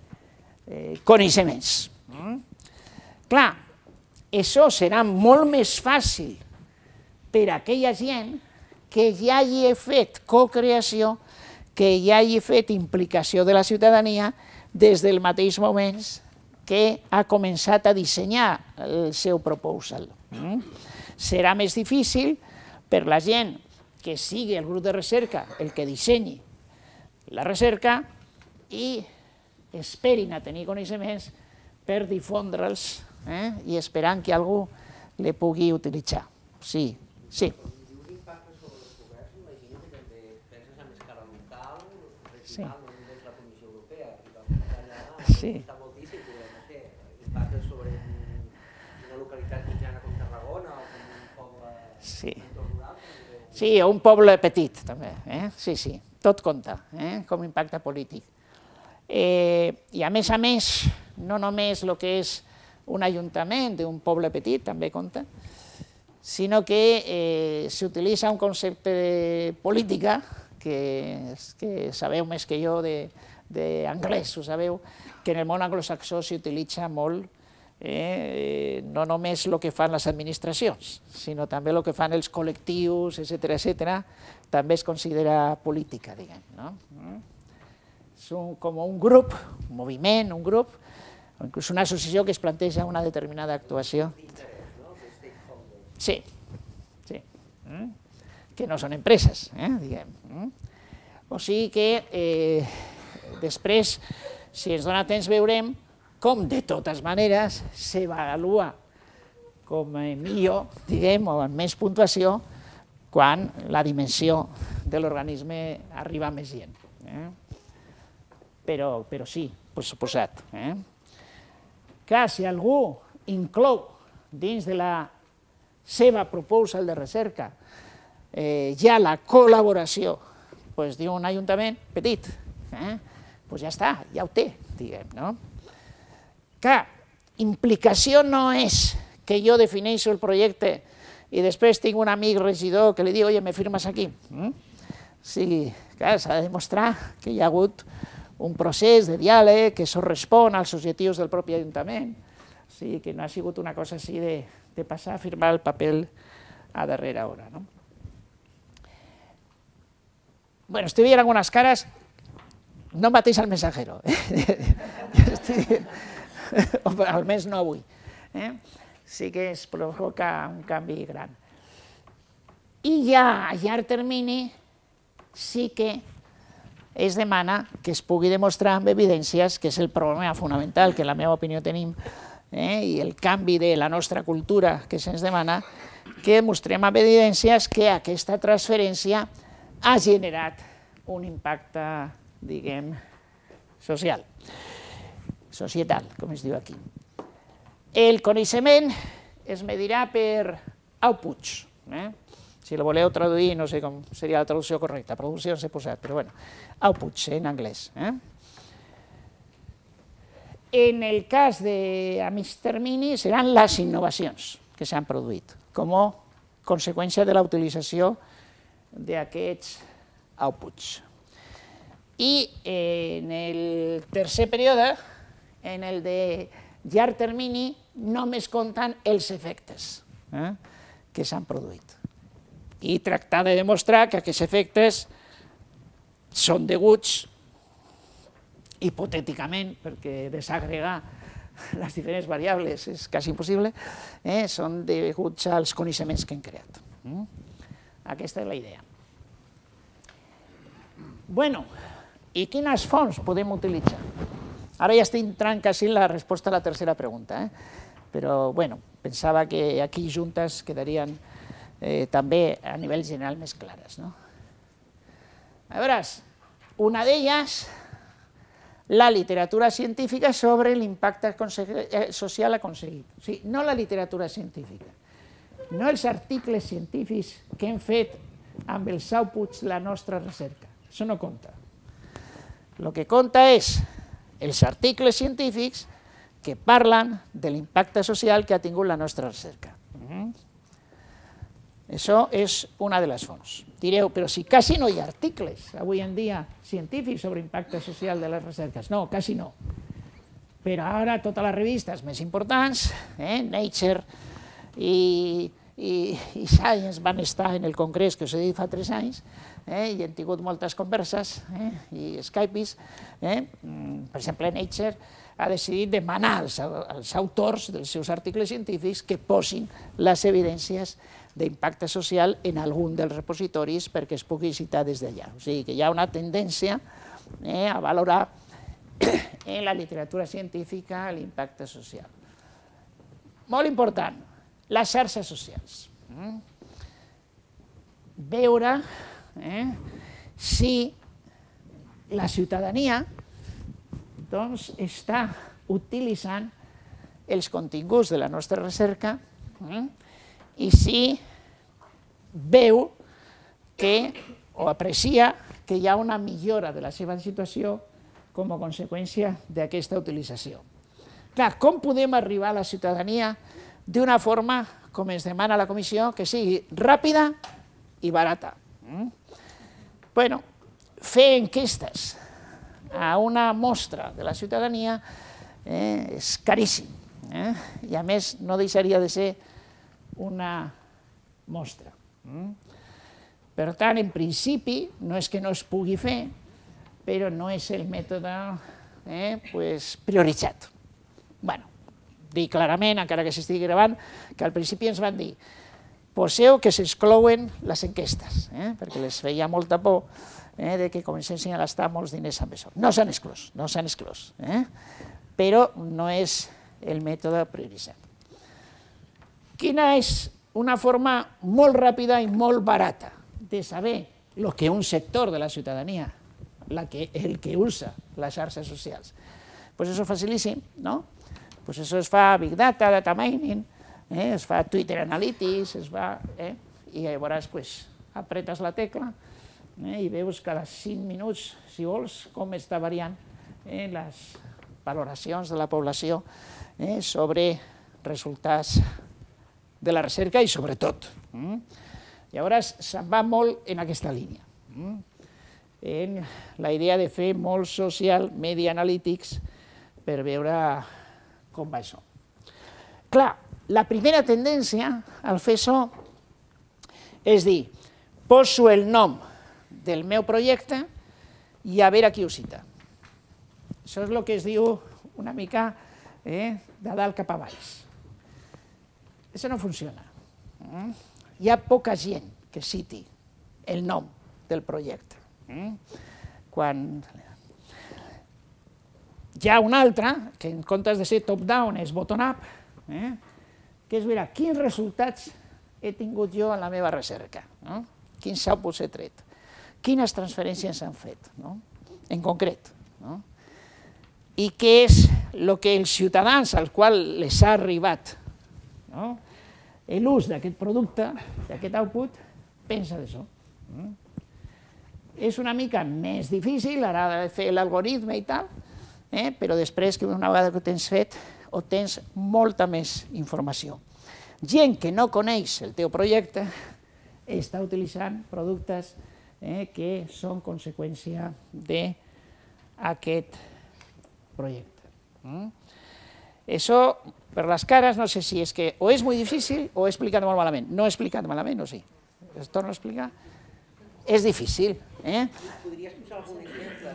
eh, coneixements. Mm? Clar, això serà molt més fàcil per a aquella gent que ja hagi fet co-creació, que ja hagi fet implicació de la ciutadania des del mateix moment que ha començat a dissenyar el seu proposal. Mm? Serà més difícil per la gent que sigui el grup de recerca el que dissenyi la recerca i esperin a tenir coneixements per difondre'ls eh? i esperant que algú le pugui utilitzar. Sí. Sí. Sí. Impacte sobre una localitat mitjana com Tarragona o com un poble sí. rural? Sí, o un poble petit, també. Eh? Sí, sí, tot compta, eh? com impacte polític. Eh, I a més a més, no només el que és un ajuntament d'un poble petit, també compta, sinó que eh, s'utilitza un concepte de política, que, que sabeu més que jo d'anglès, ho sabeu, que en el món anglosaxó s'utilitza molt eh, no només el que fan les administracions, sinó també el que fan els col·lectius, etc etc, també es considera política, diguem. No? És un, com un grup, un moviment, un grup, o inclús una associació que es planteja una determinada actuació. Sí, sí. Mm? Que no són empreses, eh? diguem. Mm? O sigui que eh, després, si ens dona temps, veurem com de totes maneres s'avalua com millor, diguem, o amb més puntuació, quan la dimensió de l'organisme arriba a més gent. Eh? Però, però sí, per suposat. Eh? que si algú inclou dins de la seva proposal de recerca eh, ja la col·laboració pues, d'un ajuntament petit, eh, pues ja està, ja ho té, diguem. No? Que implicació no és que jo defineixo el projecte i després tinc un amic regidor que li diu, oye, me firmes aquí. Mm? Sí, clar, s'ha de demostrar que hi ha hagut un procés de diàleg que respon als objectius del propi Ajuntament. O sigui, que no ha sigut una cosa així de, de passar a firmar el paper a darrera hora. ¿no? Bueno, estoy viendo algunas caras, no matéis al mensajero, [laughs] estoy, o almenys no avui. Eh? Sí que es provoca un canvi gran. I ja a llarg termini sí que es demana que es pugui demostrar amb evidències, que és el problema fonamental que en la meva opinió tenim, eh, i el canvi de la nostra cultura que se'ns demana, que demostrem amb evidències que aquesta transferència ha generat un impacte, diguem, social, societal, com es diu aquí. El coneixement es medirà per outputs. Eh? Si lo voleu traduir, no sé com seria la traducció correcta, producció s'he posat, però bueno, outputs en anglès. Eh? En el cas de a mig termini seran les innovacions que s'han produït com a conseqüència de la utilització d'aquests outputs. I en el tercer període, en el de llarg termini, només compten els efectes eh, que s'han produït i tractar de demostrar que aquests efectes són deguts, hipotèticament, perquè desagregar les diferents variables és quasi impossible, eh, són deguts als coneixements que hem creat. Mm? Aquesta és la idea. Bueno, i quines fonts podem utilitzar? Ara ja estic entrant quasi la resposta a la tercera pregunta, eh? però bueno, pensava que aquí juntes quedarien eh, també a nivell general més clares. No? A veure, una d'elles la literatura científica sobre l'impacte eh, social aconseguit. O sigui, no la literatura científica, no els articles científics que hem fet amb els outputs la nostra recerca. Això no compta. El que compta és els articles científics que parlen de l'impacte social que ha tingut la nostra recerca. Això és una de les fonts. Direu, però si quasi no hi ha articles avui en dia científics sobre impacte social de les recerques. No, quasi no. Però ara totes les revistes més importants, eh, Nature i, i, i Science van estar en el congrés que us he dit tres anys eh, i hem tingut moltes converses eh, i Skypes. Eh, mm, per exemple, Nature ha decidit demanar als, als autors dels seus articles científics que posin les evidències d'impacte social en algun dels repositoris perquè es pugui citar des d'allà. O sigui que hi ha una tendència eh, a valorar [coughs] en la literatura científica l'impacte social. Molt important, les xarxes socials. Mm? Veure eh, si la ciutadania doncs, està utilitzant els continguts de la nostra recerca eh, i si veu que o aprecia que hi ha una millora de la seva situació com a conseqüència d'aquesta utilització. Clar, com podem arribar a la ciutadania d'una forma, com es demana la comissió, que sigui ràpida i barata? Mm? Bueno, fer enquestes a una mostra de la ciutadania eh, és caríssim. Eh? I a més no deixaria de ser una mostra. Mm? Per tant, en principi, no és que no es pugui fer, però no és el mètode eh, pues, prioritzat. bueno, dic clarament, encara que s'estigui gravant, que al principi ens van dir poseu que s'exclouen les enquestes, eh, perquè les feia molta por eh, de que comencessin a gastar molts diners amb això. No s'han exclòs, no s'han exclòs, eh? però no és el mètode prioritzat. Quina és una forma molt ràpida i molt barata de saber el que un sector de la ciutadania, la que, el que usa les xarxes socials. Pues eso és facilíssim, no? Pues eso es fa Big Data, Data Mining, eh? es fa Twitter Analytics, es fa... Eh? I llavors pues, apretes la tecla eh? i veus cada 5 minuts, si vols, com està variant eh? les valoracions de la població eh? sobre resultats de la recerca i sobretot. Mm? Llavors, se'n va molt en aquesta línia. Mm? En la idea de fer molt social media analytics per veure com va això. Clar, la primera tendència al fer això és dir, poso el nom del meu projecte i a veure qui ho cita. Això és el que es diu una mica eh, de dalt cap a baix. Això no funciona. Mm? Hi ha poca gent que citi el nom del projecte. Mm? Quan hi ha un altre, que en comptes de ser top-down és bottom-up, eh? Que és veure quins resultats he tingut jo en la meva recerca, no? quins outputs he tret, quines transferències s'han fet, no? en concret. No? I què és el que els ciutadans al qual les ha arribat no? l'ús d'aquest producte, d'aquest output, pensa d'això. És una mica més difícil, ara de fer l'algoritme i tal, eh? però després que una vegada que ho tens fet, obtens molta més informació. Gent que no coneix el teu projecte està utilitzant productes eh, que són conseqüència d'aquest projecte. Mm? Això per les cares no sé si és que o és molt difícil o he explicat molt malament. No he explicat malament, o sí? Es torno a explicar? és difícil. Eh? Podries posar algun exemple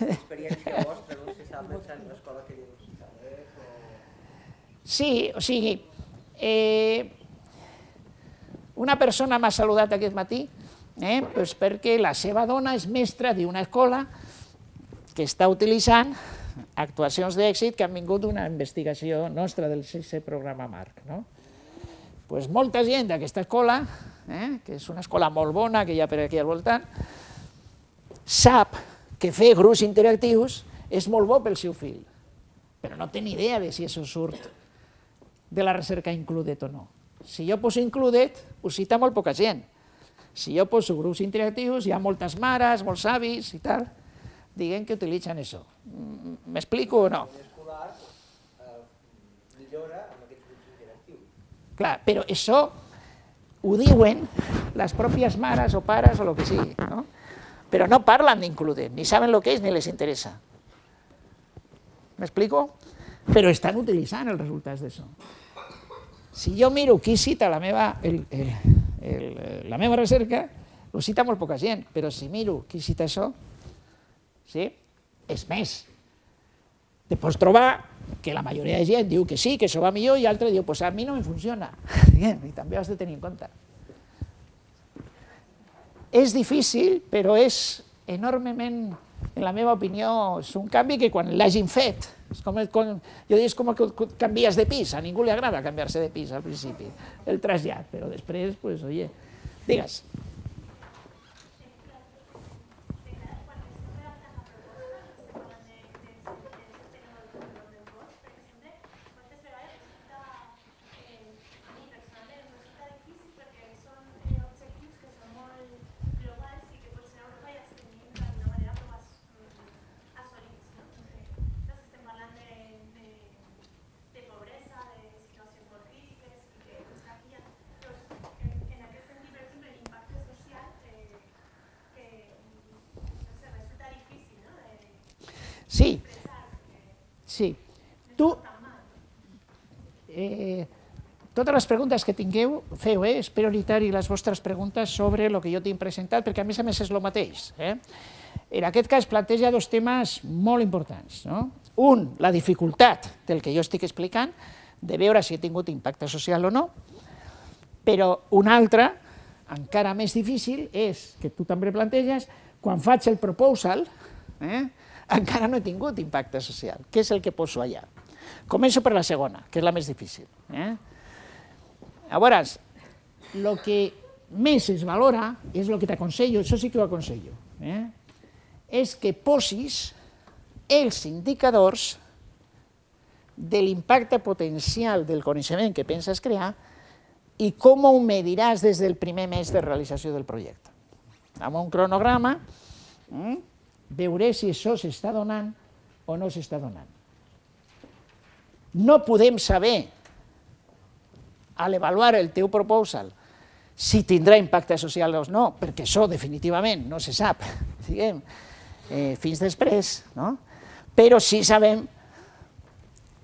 d'experiència vostra, no sé si l'escola que dius, Sí, o sigui, eh, una persona m'ha saludat aquest matí eh, perquè la seva dona és mestra d'una escola que està utilitzant actuacions d'èxit que han vingut d'una investigació nostra del sisè programa Marc. No? Pues molta gent d'aquesta escola, eh, que és una escola molt bona que hi ha per aquí al voltant, sap que fer grups interactius és molt bo pel seu fill, però no té ni idea de si això surt de la recerca Included o no. Si jo poso Included, ho cita molt poca gent. Si jo poso grups interactius, hi ha moltes mares, molts avis i tal, diguem que utilitzen això. M'explico o no? eh, millora amb aquests grups interactius. Clar, però això ho diuen les pròpies mares o pares o el que sigui, no? Però no parlen d'includent, ni saben el que és ni les interessa. M'explico? Però estan utilitzant els resultats d'això. Si jo miro qui cita la meva, el, el, el, la meva recerca, ho cita molt poca gent, però si miro qui cita això, sí? és més. Te pots trobar que la majoria de gent diu que sí, que això va millor, i altre diu, pues a mi no me funciona. [laughs] I també has de tenir en compte. És difícil, però és enormement, en la meva opinió, és un canvi que quan l'hagin fet, és com, com, jo dic, és com que canvies de pis, a ningú li agrada canviar-se de pis al principi, el trasllat, però després, pues, oye, digues. Sí, sí. Tu, eh, totes les preguntes que tingueu, feu, eh? és prioritari les vostres preguntes sobre el que jo tinc presentat, perquè a més a més és el mateix. Eh? En aquest cas planteja dos temes molt importants. No? Un, la dificultat del que jo estic explicant, de veure si he tingut impacte social o no, però un altre, encara més difícil, és, que tu també planteges, quan faig el proposal, eh? Encara no he tingut impacte social. Què és el que poso allà? Començo per la segona, que és la més difícil. Eh? Llavors, el que més es valora és el que t'aconsello, això sí que ho aconsello, eh? és que posis els indicadors de l'impacte potencial del coneixement que penses crear i com ho mediràs des del primer mes de realització del projecte. Amb un cronograma, mm, veuré si això s'està donant o no s'està donant. No podem saber, a l'avaluar el teu proposal, si tindrà impacte social o no, perquè això definitivament no se sap, [laughs] diguem, eh, fins després, no? però sí sabem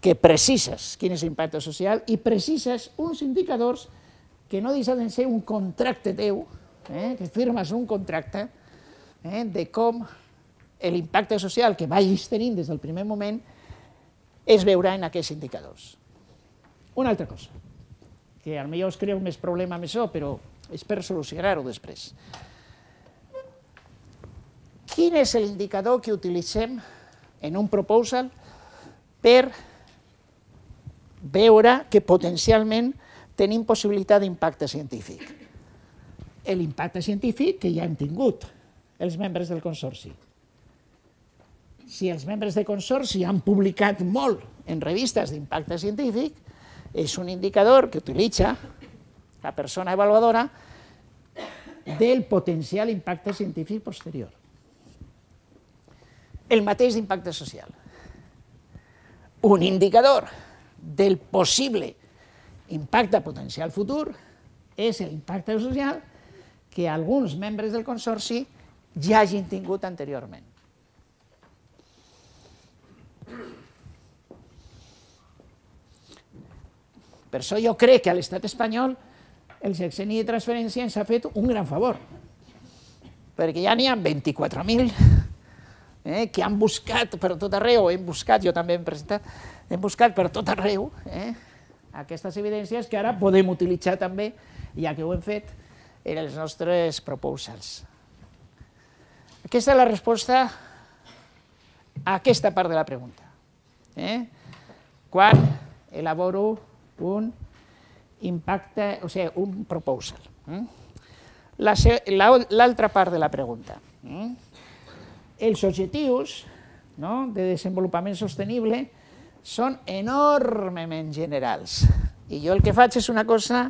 que precises quin és l'impacte social i precises uns indicadors que no deixen de ser un contracte teu, eh, que firmes un contracte eh, de com l'impacte social que vagis tenint des del primer moment es veurà en aquests indicadors. Una altra cosa, que potser us creu més problema amb això, però és per solucionar-ho després. Quin és l'indicador que utilitzem en un proposal per veure que potencialment tenim possibilitat d'impacte científic? L'impacte científic que ja hem tingut els membres del consorci si els membres de consorci han publicat molt en revistes d'impacte científic, és un indicador que utilitza la persona avaluadora del potencial impacte científic posterior. El mateix d'impacte social. Un indicador del possible impacte potencial futur és l'impacte social que alguns membres del consorci ja hagin tingut anteriorment. Per això jo crec que a l'estat espanyol el sexeni de transferència ens ha fet un gran favor. perquè ja n'hi ha 24.000 eh, que han buscat per tot arreu, hem buscat, jo també hem presentat, hem buscat per tot arreu eh, aquestes evidències que ara podem utilitzar també, ja que ho hem fet, en els nostres proposals. Aquesta és la resposta a aquesta part de la pregunta. Eh? Quan elaboro un impacte, o sigui, un proposal. Eh? L'altra part de la pregunta. Eh? Els objectius no, de desenvolupament sostenible són enormement generals. I jo el que faig és una cosa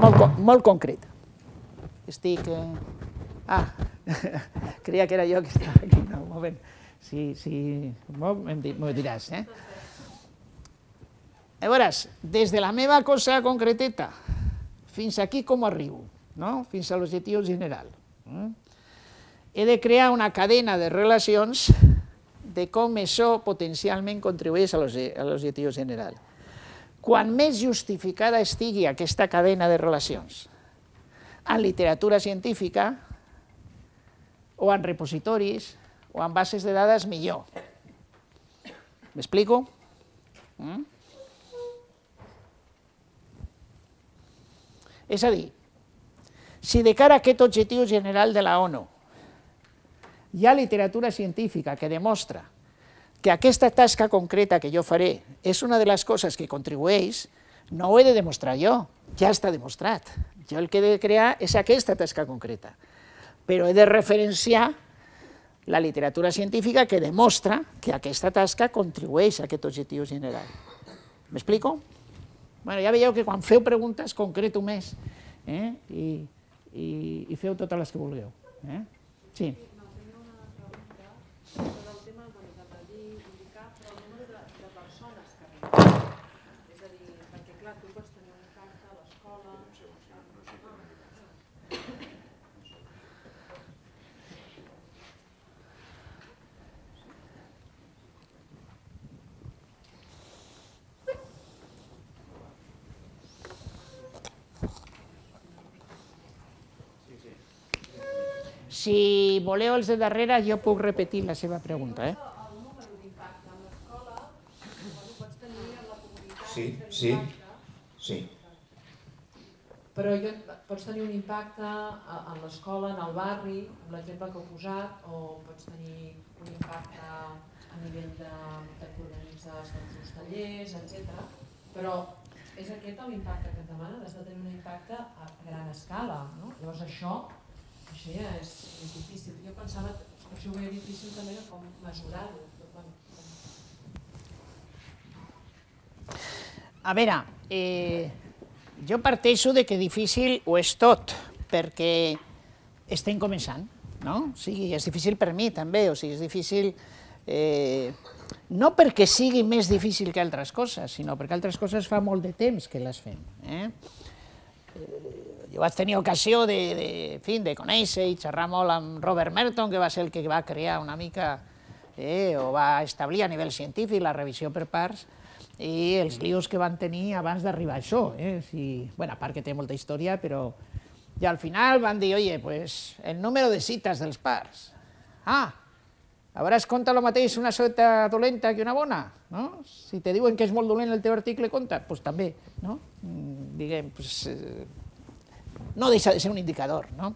molt, molt concreta. Estic... Eh... Ah, [laughs] creia que era jo que estava aquí. No, un moment. Sí, sí, m'ho diràs. Eh? Llavors, des de la meva cosa concreteta fins aquí com arribo, no? fins a l'objectiu general. Eh? He de crear una cadena de relacions de com això potencialment contribueix a l'objectiu general. Quan més justificada estigui aquesta cadena de relacions en literatura científica o en repositoris o en bases de dades, millor. M'explico? Mm? És a dir, si de cara a aquest objectiu general de la ONU hi ha literatura científica que demostra que aquesta tasca concreta que jo faré és una de les coses que contribueix, no ho he de demostrar jo, ja està demostrat. Jo el que he de crear és aquesta tasca concreta, però he de referenciar la literatura científica que demostra que aquesta tasca contribueix a aquest objectiu general. M'explico? Bueno, ja veieu que quan feu preguntes concreto més eh? I, i, i feu totes les que vulgueu. Eh? Sí. Si voleu els de darrere, jo puc repetir la seva pregunta. Eh? Sí, sí, sí. Però jo, pots tenir un impacte en l'escola, en el barri, amb l'exemple que heu posat, o pots tenir un impacte a nivell de, de que organitzes els tallers, etc. Però és aquest l'impacte que et demanen, has de tenir un impacte a gran escala. No? Llavors això això ja és, és difícil. Jo pensava, per això ho veia difícil també com mesurar-ho. A veure, eh, jo parteixo de que difícil ho és tot, perquè estem començant, no? O sigui, és difícil per mi també, o sigui, és difícil... Eh, no perquè sigui més difícil que altres coses, sinó perquè altres coses fa molt de temps que les fem. Eh? Jo vaig tenir ocasió de, de, en fi, de conèixer i xerrar molt amb Robert Merton, que va ser el que va crear una mica, eh, o va establir a nivell científic la revisió per parts, i els lios que van tenir abans d'arribar a això. Eh? Si, bueno, a part que té molta història, però i al final van dir, oye, pues, el número de cites dels parts. Ah, a veure, compta el mateix una cita dolenta que una bona, no? Si te diuen que és molt dolent el teu article, compta, doncs també, no? Mm, diguem, eh, no deixa de ser un indicador. No?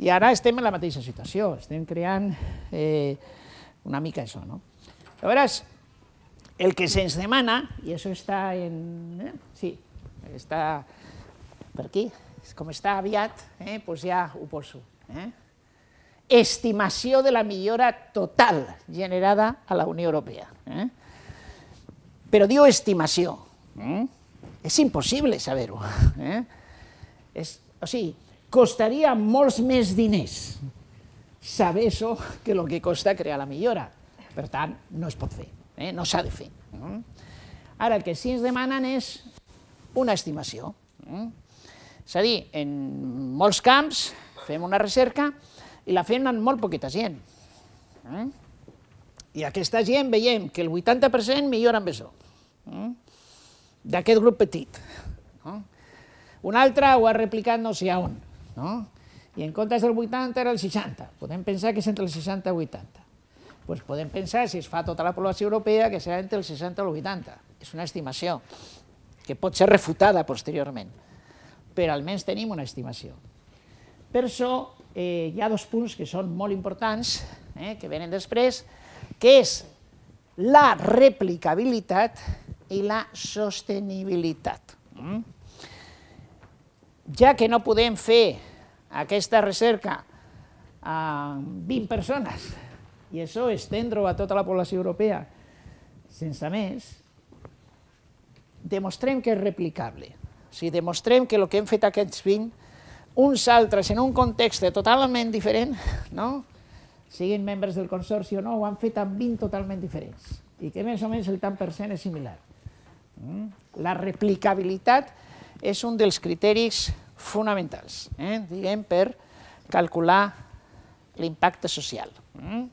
I ara estem en la mateixa situació, estem creant eh, una mica això. No? Llavors, el que se'ns demana, i això està en... Eh? Sí, està per aquí, com està aviat, eh, doncs ja ho poso. Eh? Estimació de la millora total generada a la Unió Europea. Eh? Però diu estimació. Eh? És impossible saber-ho. Eh? És, o sigui, costaria molts més diners saber això que el que costa crear la millora. Per tant, no es pot fer, eh? no s'ha de fer. Mm? Ara, el que sí ens demanen és una estimació. Mm? És a dir, en molts camps fem una recerca i la amb molt poqueta gent. Mm? I aquesta gent veiem que el 80% millora amb això, d'aquest grup petit. Un altre ho ha replicat no sé on, no? i en comptes del 80 era el 60. Podem pensar que és entre el 60 i el 80. Pues podem pensar, si es fa tota la població europea, que serà entre el 60 i el 80. És una estimació que pot ser refutada posteriorment, però almenys tenim una estimació. Per això eh, hi ha dos punts que són molt importants, eh, que venen després, que és la replicabilitat i la sostenibilitat. Mm? Ja que no podem fer aquesta recerca a 20 persones i això estendre a tota la població europea sense més, demostrem que és replicable. O sigui, demostrem que el que hem fet aquests 20, uns altres en un context totalment diferent, no? siguin membres del consorci o no, ho han fet amb 20 totalment diferents i que més o menys el tant per cent és similar. Mm? La replicabilitat és un dels criteris fonamentals, eh? diguem, per calcular l'impacte social. Mm?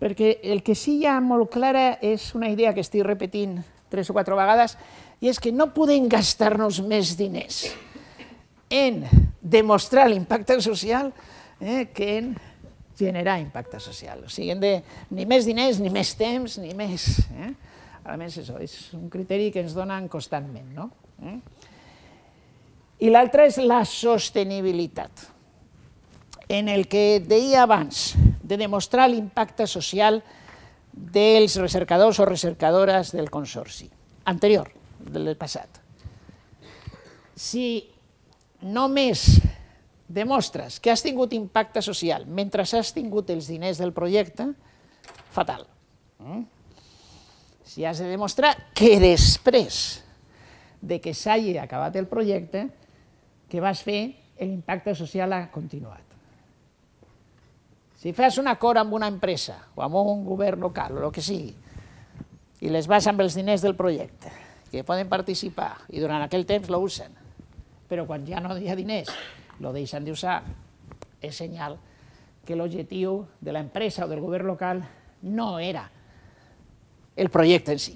Perquè el que sí hi ha molt clara és una idea que estic repetint tres o quatre vegades, i és que no podem gastar-nos més diners en demostrar l'impacte social eh, que en generar impacte social. O sigui, de, ni més diners, ni més temps, ni més... Eh? A més, això és un criteri que ens donen constantment. No? Eh? I l'altre és la sostenibilitat, en el que deia abans, de demostrar l'impacte social dels recercadors o recercadores del consorci, anterior, del passat. Si només demostres que has tingut impacte social mentre has tingut els diners del projecte, fatal. Mm? Si has de demostrar que després de que s'hagi acabat el projecte, que vas fer, l'impacte social ha continuat. Si fas un acord amb una empresa o amb un govern local o el que sigui, i les vas amb els diners del projecte, que poden participar i durant aquell temps lo usen, però quan ja no hi ha diners lo deixen d'usar, és senyal que l'objectiu de l'empresa o del govern local no era el projecte en si,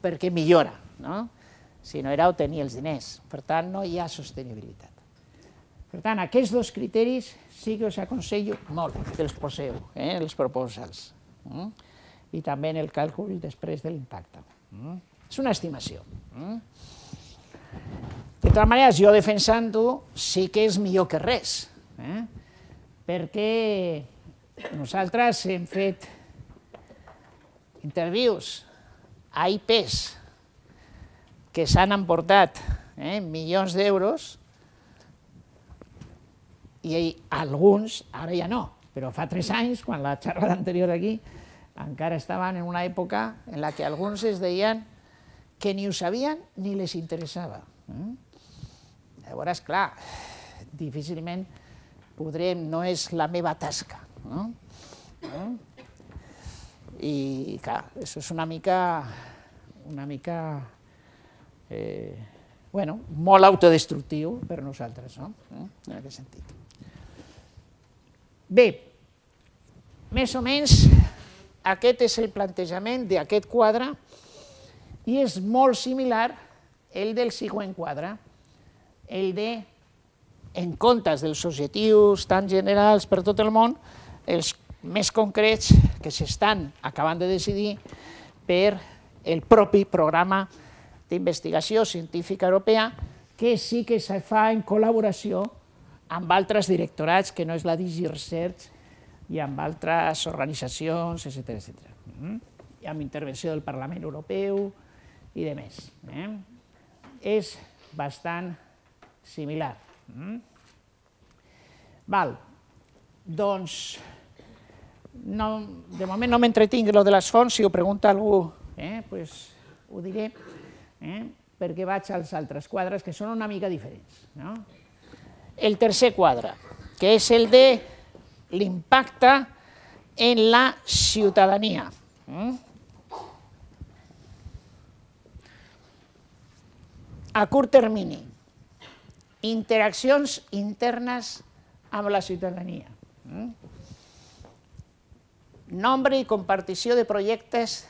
perquè millora, no? sinó era obtenir els diners. Per tant, no hi ha sostenibilitat. Per tant, aquests dos criteris sí que us aconsello molt que els poseu, eh, els proposals. Mm? I també en el càlcul després de l'impacte. Mm? És una estimació. Mm? De totes maneres, jo defensant-ho sí que és millor que res, eh? perquè nosaltres hem fet intervius a IPs que s'han emportat eh, milions d'euros i alguns, ara ja no, però fa tres anys, quan la xerrada anterior aquí, encara estaven en una època en la que alguns es deien que ni ho sabien ni les interessava. Eh? Llavors, clar, difícilment podrem, no és la meva tasca. No? I, clar, això és una mica, una mica, eh, bueno, molt autodestructiu per nosaltres, no? Eh? En aquest sentit. Bé, més o menys aquest és el plantejament d'aquest quadre i és molt similar el del següent quadre, el de, en comptes dels objectius tan generals per tot el món, els més concrets que s'estan acabant de decidir per el propi programa d'investigació científica europea, que sí que se fa en col·laboració amb altres directorats, que no és la Digi Research, i amb altres organitzacions, etc. etc. Mm? I amb intervenció del Parlament Europeu i de més. Eh? És bastant similar. Mm? Val. Doncs, no, de moment no m'entretinc lo de les fonts, si ho pregunta algú, eh, pues, ho diré, eh, perquè vaig als altres quadres que són una mica diferents. No? El tercer quadre, que és el de l'impacte en la ciutadania. Mm? A curt termini, interaccions internes amb la ciutadania. Mm? Nombre i compartició de projectes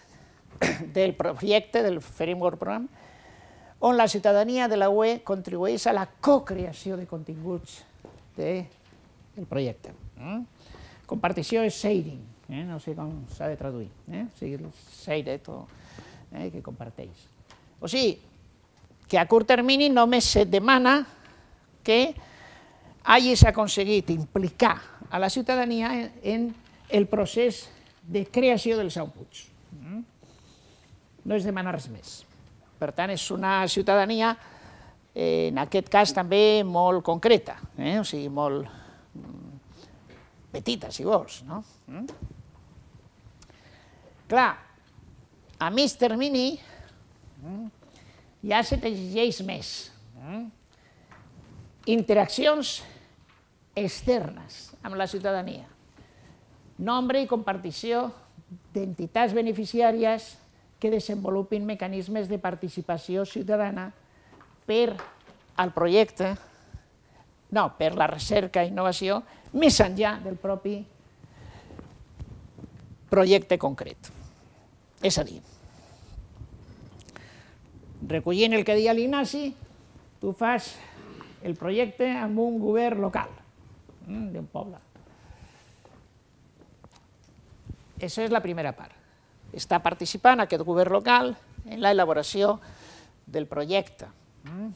[coughs] del projecte, del Framework Program, on la ciutadania de la UE contribueix a la co-creació de continguts del projecte. Mm? Compartició és sharing, eh? no sé com s'ha de traduir, eh? o sigui, shared eh? que comparteix. O sigui, que a curt termini només se demana que hagis aconseguit implicar a la ciutadania en, el procés de creació dels outputs. Mm? No es demana res més. Per tant, és una ciutadania, eh, en aquest cas també molt concreta, eh? o sigui, molt mm, petita, si vols. No? Mm? Clar, a mig termini ja se t'exigeix més. Mm? Interaccions externes amb la ciutadania. Nombre i compartició d'entitats beneficiàries que desenvolupin mecanismes de participació ciutadana per al projecte, no, per la recerca i innovació, més enllà del propi projecte concret. És a dir, recollint el que deia l'Ignasi, tu fas el projecte amb un govern local mm, d'un poble. Això és la primera part. Està participant aquest govern local en la elaboració del projecte. Mm.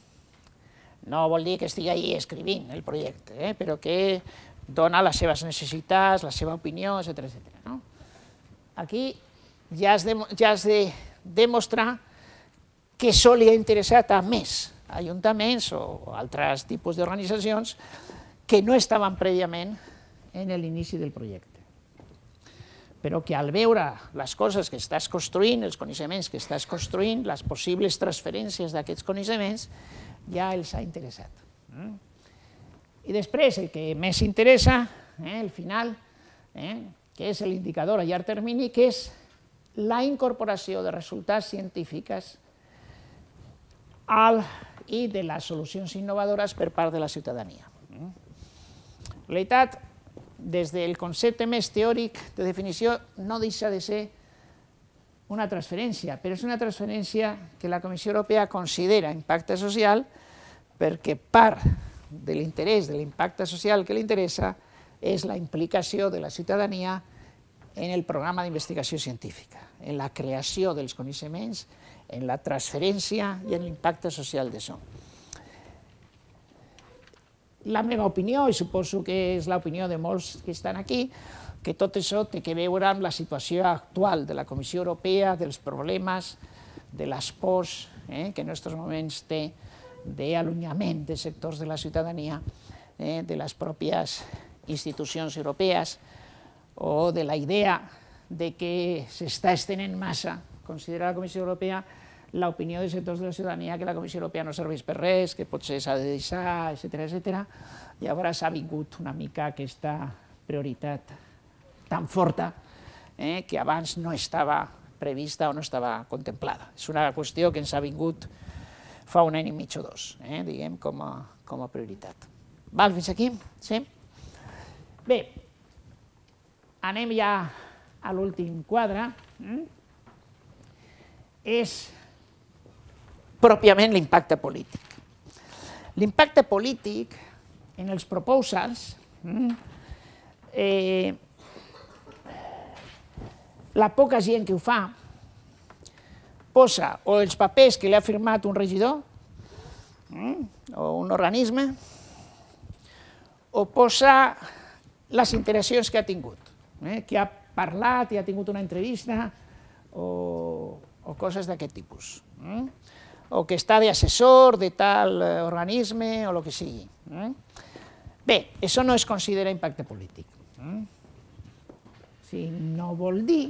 No vol dir que estigui ahí escrivint el projecte, eh? però que dona les seves necessitats, la seva opinió, etc. No? Aquí ja has, de, ja has de demostrar que això li ha interessat a més ajuntaments o altres tipus d'organitzacions que no estaven prèviament en l'inici del projecte però que al veure les coses que estàs construint, els coneixements que estàs construint, les possibles transferències d'aquests coneixements, ja els ha interessat. Mm? I després, el que més interessa, eh, el final, eh, que és l'indicador a llarg termini, que és la incorporació de resultats científics al, i de les solucions innovadores per part de la ciutadania. En realitat, des del concepte més teòric de definició, no deixa de ser una transferència, però és una transferència que la Comissió Europea considera impacte social perquè part de l'interès de l'impacte social que li interessa és la implicació de la ciutadania en el programa d'investigació científica, en la creació dels coneixements, en la transferència i en l'impacte social d'això la meva opinió, i suposo que és l'opinió de molts que estan aquí, que tot això té que veure amb la situació actual de la Comissió Europea, dels problemes, de les pors eh, que en aquests moments té d'allunyament de sectors de la ciutadania, eh, de les pròpies institucions europees, o de la idea de que s'està estenent massa, considera la Comissió Europea, l'opinió de sectors de la ciutadania que la Comissió Europea no serveix per res, que potser s'ha de deixar, etc etc. Llavors ha vingut una mica aquesta prioritat tan forta eh, que abans no estava prevista o no estava contemplada. És una qüestió que ens ha vingut fa un any i mig o dos, eh, diguem, com a, com a prioritat. Val, fins aquí? Sí? Bé, anem ja a l'últim quadre. Mm? És pròpiament l'impacte polític. L'impacte polític en els proposals, mm, eh, la poca gent que ho fa posa o els papers que li ha firmat un regidor mm, o un organisme o posa les interaccions que ha tingut, eh, que ha parlat i ha tingut una entrevista o, o coses d'aquest tipus. Mm? o que està d'assessor de tal eh, organisme o el que sigui. Eh? Bé, això no es considera impacte polític. Eh? Si no vol dir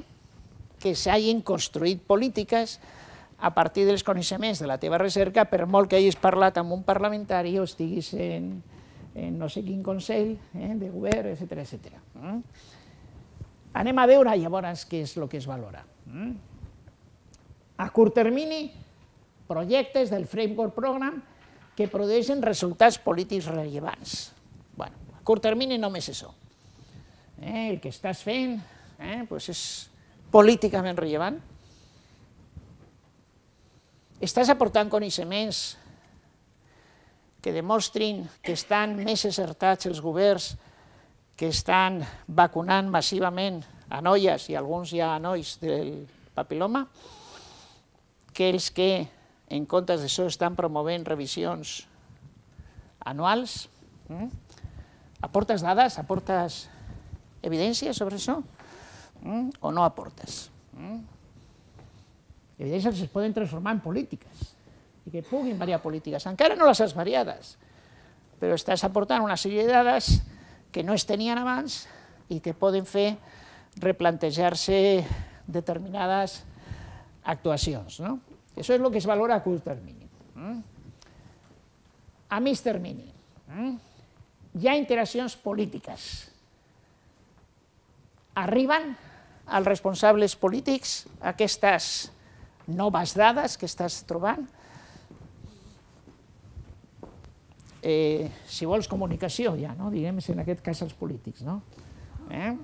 que s'hagin construït polítiques a partir dels coneixements de la teva recerca, per molt que hagis parlat amb un parlamentari o estiguis en, en no sé quin consell eh, de govern, etc etc. Eh? Anem a veure llavors què és el que es valora. Eh? A curt termini, projectes del Framework Program que produeixen resultats polítics rellevants. Bueno, a curt termini només això. Eh, el que estàs fent eh, pues és políticament rellevant. Estàs aportant coneixements que demostrin que estan més acertats els governs que estan vacunant massivament a noies i alguns ja a nois del papiloma, que els que en comptes d'això estan promovent revisions anuals. Mm? Aportes dades, aportes evidències sobre això mm? o no aportes? Mm? Evidències es poden transformar en polítiques i que puguin variar polítiques. Encara no les has variades, però estàs aportant una sèrie de dades que no es tenien abans i que poden fer replantejar-se determinades actuacions. No? Això és el que es valora a curt termini. Mm? A mig termini, mm? hi ha interaccions polítiques. Arriben als responsables polítics aquestes noves dades que estàs trobant, eh, si vols comunicació ja, no? diguem en aquest cas els polítics. No? Eh?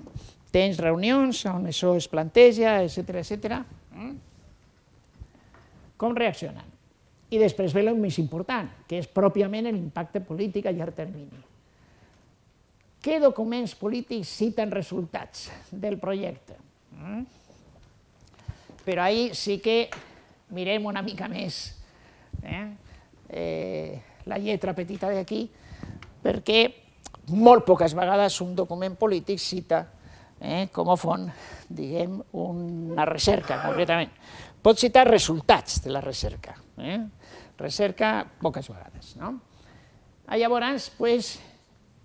Tens reunions on això es planteja, etc etc. Mm? Com reaccionen? I després ve el més important, que és pròpiament l'impacte polític a llarg termini. Què documents polítics citen resultats del projecte? Mm? Però ahir sí que mirem una mica més eh? Eh, la lletra petita d'aquí, perquè molt poques vegades un document polític cita eh, com a font, diguem, una recerca, concretament. Pot citar resultats de la recerca. Eh? Recerca poques vegades. No? Ah, llavors, pues,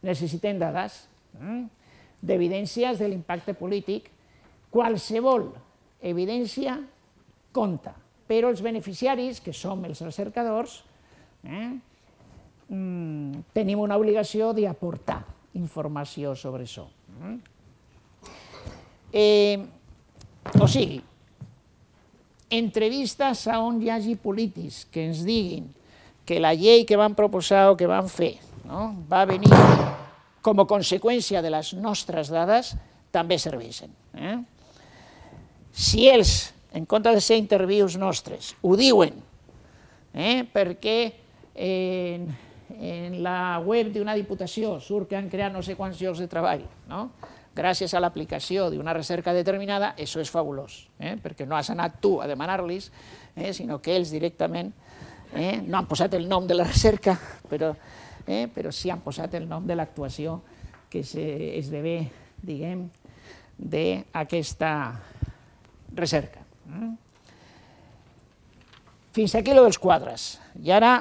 necessitem dades eh? d'evidències de l'impacte polític. Qualsevol evidència compta, però els beneficiaris, que som els recercadors, eh? mm, tenim una obligació d'aportar informació sobre això. Mm? Eh, o sigui, entrevistes a on hi hagi polítics que ens diguin que la llei que van proposar o que van fer no, va venir com a conseqüència de les nostres dades, també serveixen. Eh? Si ells, en comptes de ser intervius nostres, ho diuen, eh, perquè eh, en la web d'una diputació surt que han creat no sé quants llocs de treball, no? Gràcies a l'aplicació d'una recerca determinada, això és fabulós, eh? perquè no has anat tu a demanar-los, eh? sinó que ells directament eh? no han posat el nom de la recerca, però, eh? però sí han posat el nom de l'actuació que esdevé, diguem, d'aquesta recerca. Mm? Fins aquí lo dels quadres. I ara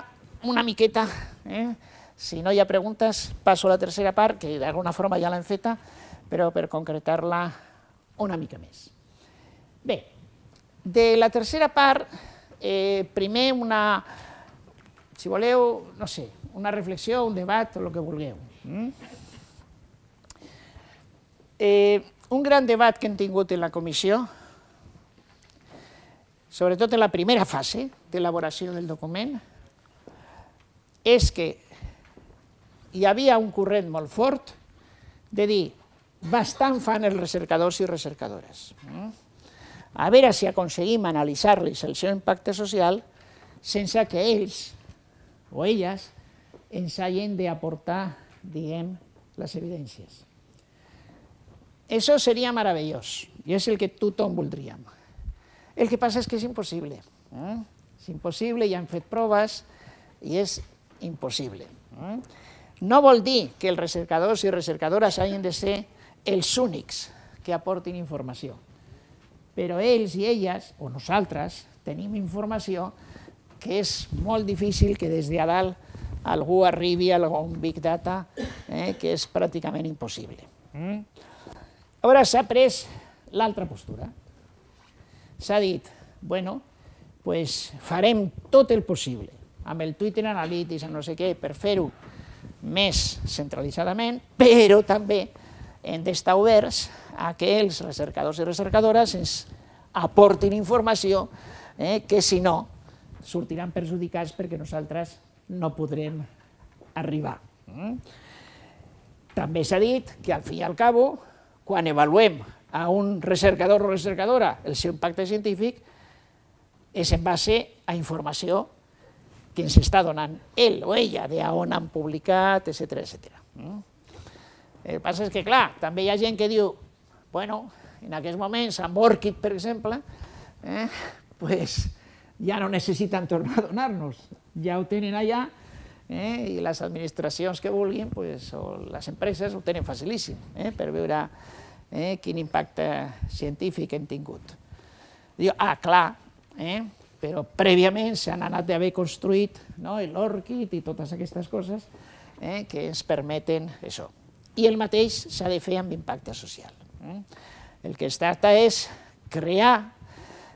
una miqueta, eh? si no hi ha preguntes, passo a la tercera part, que d'alguna forma ja l'hem feta, però per concretar-la una mica més. Bé, de la tercera part, eh, primer una, si voleu, no sé, una reflexió, un debat, el que vulgueu. Mm? Eh, un gran debat que hem tingut en la comissió, sobretot en la primera fase d'elaboració del document, és que hi havia un corrent molt fort de dir bastant fan els recercadors i recercadores. Mm? A veure si aconseguim analitzar-los el seu impacte social sense que ells o elles ens hagin d'aportar, diguem, les evidències. Això seria meravellós i és el que tothom voldríem. El que passa és que és impossible. Eh? És impossible, han fet proves i és impossible. Eh? No vol dir que els recercadors i recercadores hagin de ser els únics que aportin informació, però ells i elles, o nosaltres, tenim informació que és molt difícil que des de a dalt algú arribi a un big data eh, que és pràcticament impossible. Mm? Ara s'ha pres l'altra postura. S'ha dit, bueno, pues farem tot el possible amb el Twitter Analytics, amb no sé què, per fer-ho més centralitzadament, però també hem d'estar oberts a que els recercadors i recercadores ens aportin informació eh, que si no sortiran perjudicats perquè nosaltres no podrem arribar. Mm? També s'ha dit que al fi i al cabo, quan avaluem a un recercador o recercadora el seu impacte científic, és en base a informació que ens està donant ell o ella, de han publicat, etc etc. El que passa és que, clar, també hi ha gent que diu, bueno, en aquests moments, amb Orchid, per exemple, eh, pues, ja no necessiten tornar a donar-nos, ja ho tenen allà, eh, i les administracions que vulguin, pues, o les empreses ho tenen facilíssim, eh, per veure eh, quin impacte científic hem tingut. Diu, ah, clar, eh, però prèviament s'han anat d'haver construït no, l'ORCID i totes aquestes coses eh, que ens permeten això. I el mateix s'ha de fer amb impacte social. Eh? El que es tracta és crear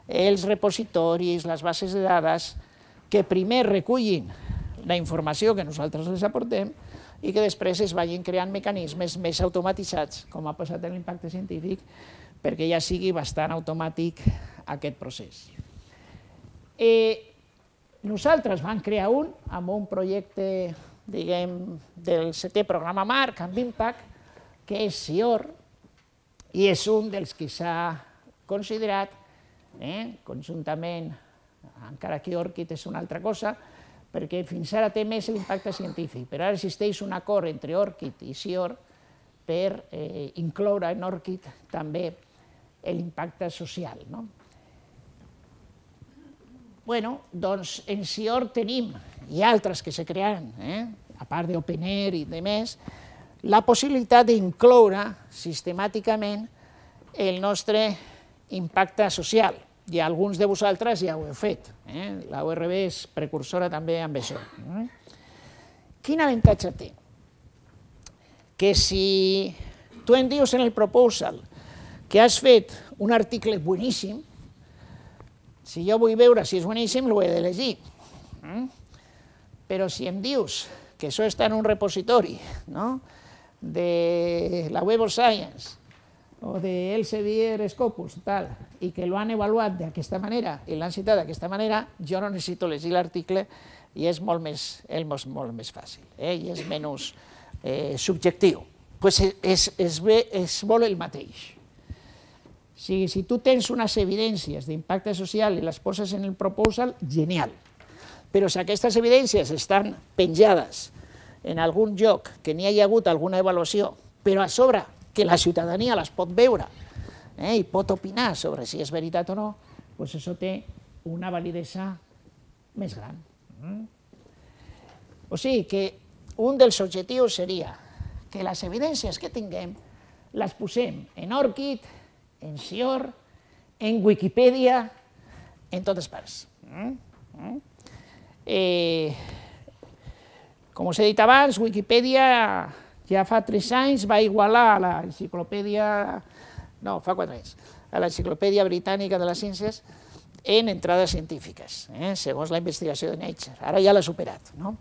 els repositoris, les bases de dades, que primer recullin la informació que nosaltres els aportem i que després es vagin creant mecanismes més automatitzats, com ha passat en l'impacte científic, perquè ja sigui bastant automàtic aquest procés. Eh, nosaltres vam crear un amb un projecte diguem, del setè programa Marc, amb Impact, que és SIOR, i és un dels que s'ha considerat, eh, conjuntament, encara que ORCID és una altra cosa, perquè fins ara té més l'impacte científic, però ara existeix un acord entre ORCID i SIOR per eh, incloure en ORCID també l'impacte social. No? Bueno, doncs en SIOR tenim, i altres que se crearan, eh, a part d'OpenAir i de més, la possibilitat d'incloure sistemàticament el nostre impacte social. I alguns de vosaltres ja ho heu fet. Eh? La URB és precursora també amb això. Eh? Quin avantatge té? Que si tu em dius en el proposal que has fet un article boníssim, si jo vull veure si és boníssim, l'ho he de llegir. Eh? Però si em dius que això està en un repositori no? de la Web of Science o de Elsevier Scopus, tal, i que lo han avaluat d'aquesta manera i l'han citat d'aquesta manera, jo no necessito llegir l'article i és molt més, és molt més fàcil eh? i és menys eh, subjectiu. Pues és, és, és, és molt el mateix. Si, si tu tens unes evidències d'impacte social i les poses en el proposal, genial. Però si aquestes evidències estan penjades en algun lloc que n'hi hagi hagut alguna avaluació, però a sobre que la ciutadania les pot veure eh, i pot opinar sobre si és veritat o no, doncs això té una validesa més gran. Mm? O sigui que un dels objectius seria que les evidències que tinguem les posem en ORCID, en SIOR, en Wikipedia, en totes parts. Mm? Mm? Eh, com us he dit abans, Wikipedia ja fa tres anys va igualar a l'enciclopèdia, no, fa quatre anys, a l'enciclopèdia britànica de les ciències en entrades científiques, eh, segons la investigació de Nature. Ara ja l'ha superat. No?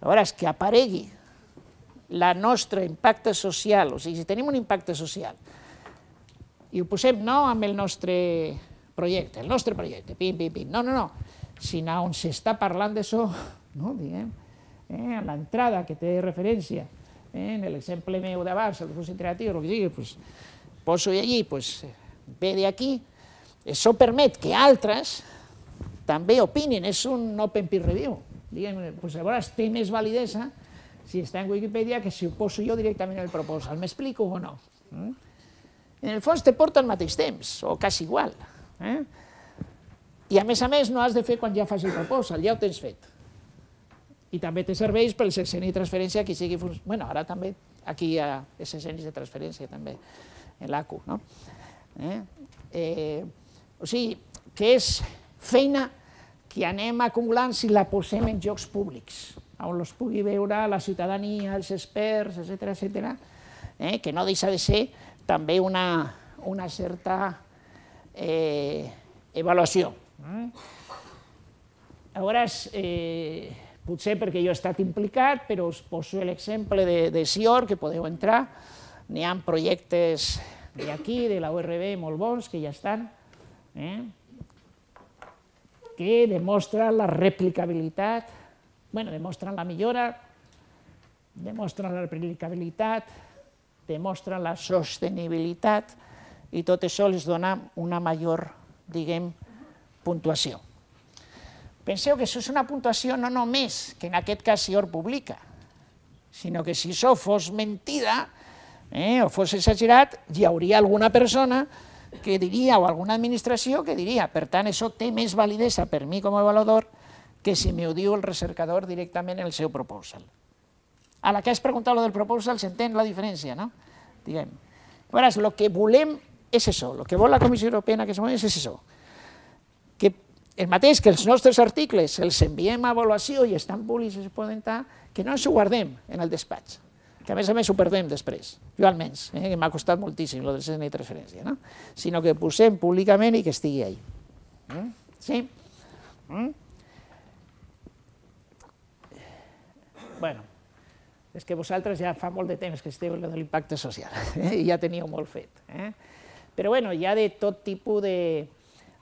Llavors, que aparegui la nostra impacte social, o sigui, si tenim un impacte social i ho posem no amb el nostre projecte, el nostre projecte, pim, pim, pim, no, no, no, sinó on s'està parlant d'això, no, diguem, eh, l'entrada que té referència, eh, en l'exemple meu d'abans, el fos interactiu, el que sigui, pues, poso allí, pues, ve d'aquí, això permet que altres també opinin, és un open peer review. Diguem, pues, llavors té més validesa si està en Wikipedia que si ho poso jo directament en el proposal. M'explico o no? Mm? En el fons te porta al mateix temps, o quasi igual. Eh? I a més a més no has de fer quan ja fas el proposal, ja ho tens fet i també té serveis per el i transferència que sigui... bueno, ara també aquí hi ha sexenis de transferència també en l'ACU. No? Eh? Eh, o sigui, que és feina que anem acumulant si la posem en jocs públics, on els pugui veure la ciutadania, els experts, etc etc, eh? que no deixa de ser també una, una certa eh, avaluació. Eh? Llavors, eh, potser perquè jo he estat implicat, però us poso l'exemple de, de SIOR, que podeu entrar, n'hi ha projectes d'aquí, de la URB, molt bons, que ja estan, eh? que demostren la replicabilitat, bueno, demostren la millora, demostren la replicabilitat, demostren la sostenibilitat, i tot això els dona una major, diguem, puntuació. Penseu que això és una puntuació no només que en aquest cas si or publica, sinó que si això fos mentida eh, o fos exagerat, hi hauria alguna persona que diria, o alguna administració que diria, per tant, això té més validesa per mi com a avaluador que si m'ho diu el recercador directament en el seu proposal. A la que has preguntat lo del proposal s'entén la diferència, no? Diguem. Llavors, el que volem és això, el que vol la Comissió Europea en aquests moments és això, que el mateix que els nostres articles els enviem a avaluació i estan públics i es poden estar, que no ens ho guardem en el despatx, que a més a més ho perdem després, jo almenys, eh, que m'ha costat moltíssim el del CNI transferència, no? sinó que posem públicament i que estigui ahí. Mm? Sí? Mm? Bueno, és que vosaltres ja fa molt de temps que esteu en l'impacte social, [laughs] eh? i ja teníeu molt fet. Eh? Però bueno, hi ha de tot tipus de,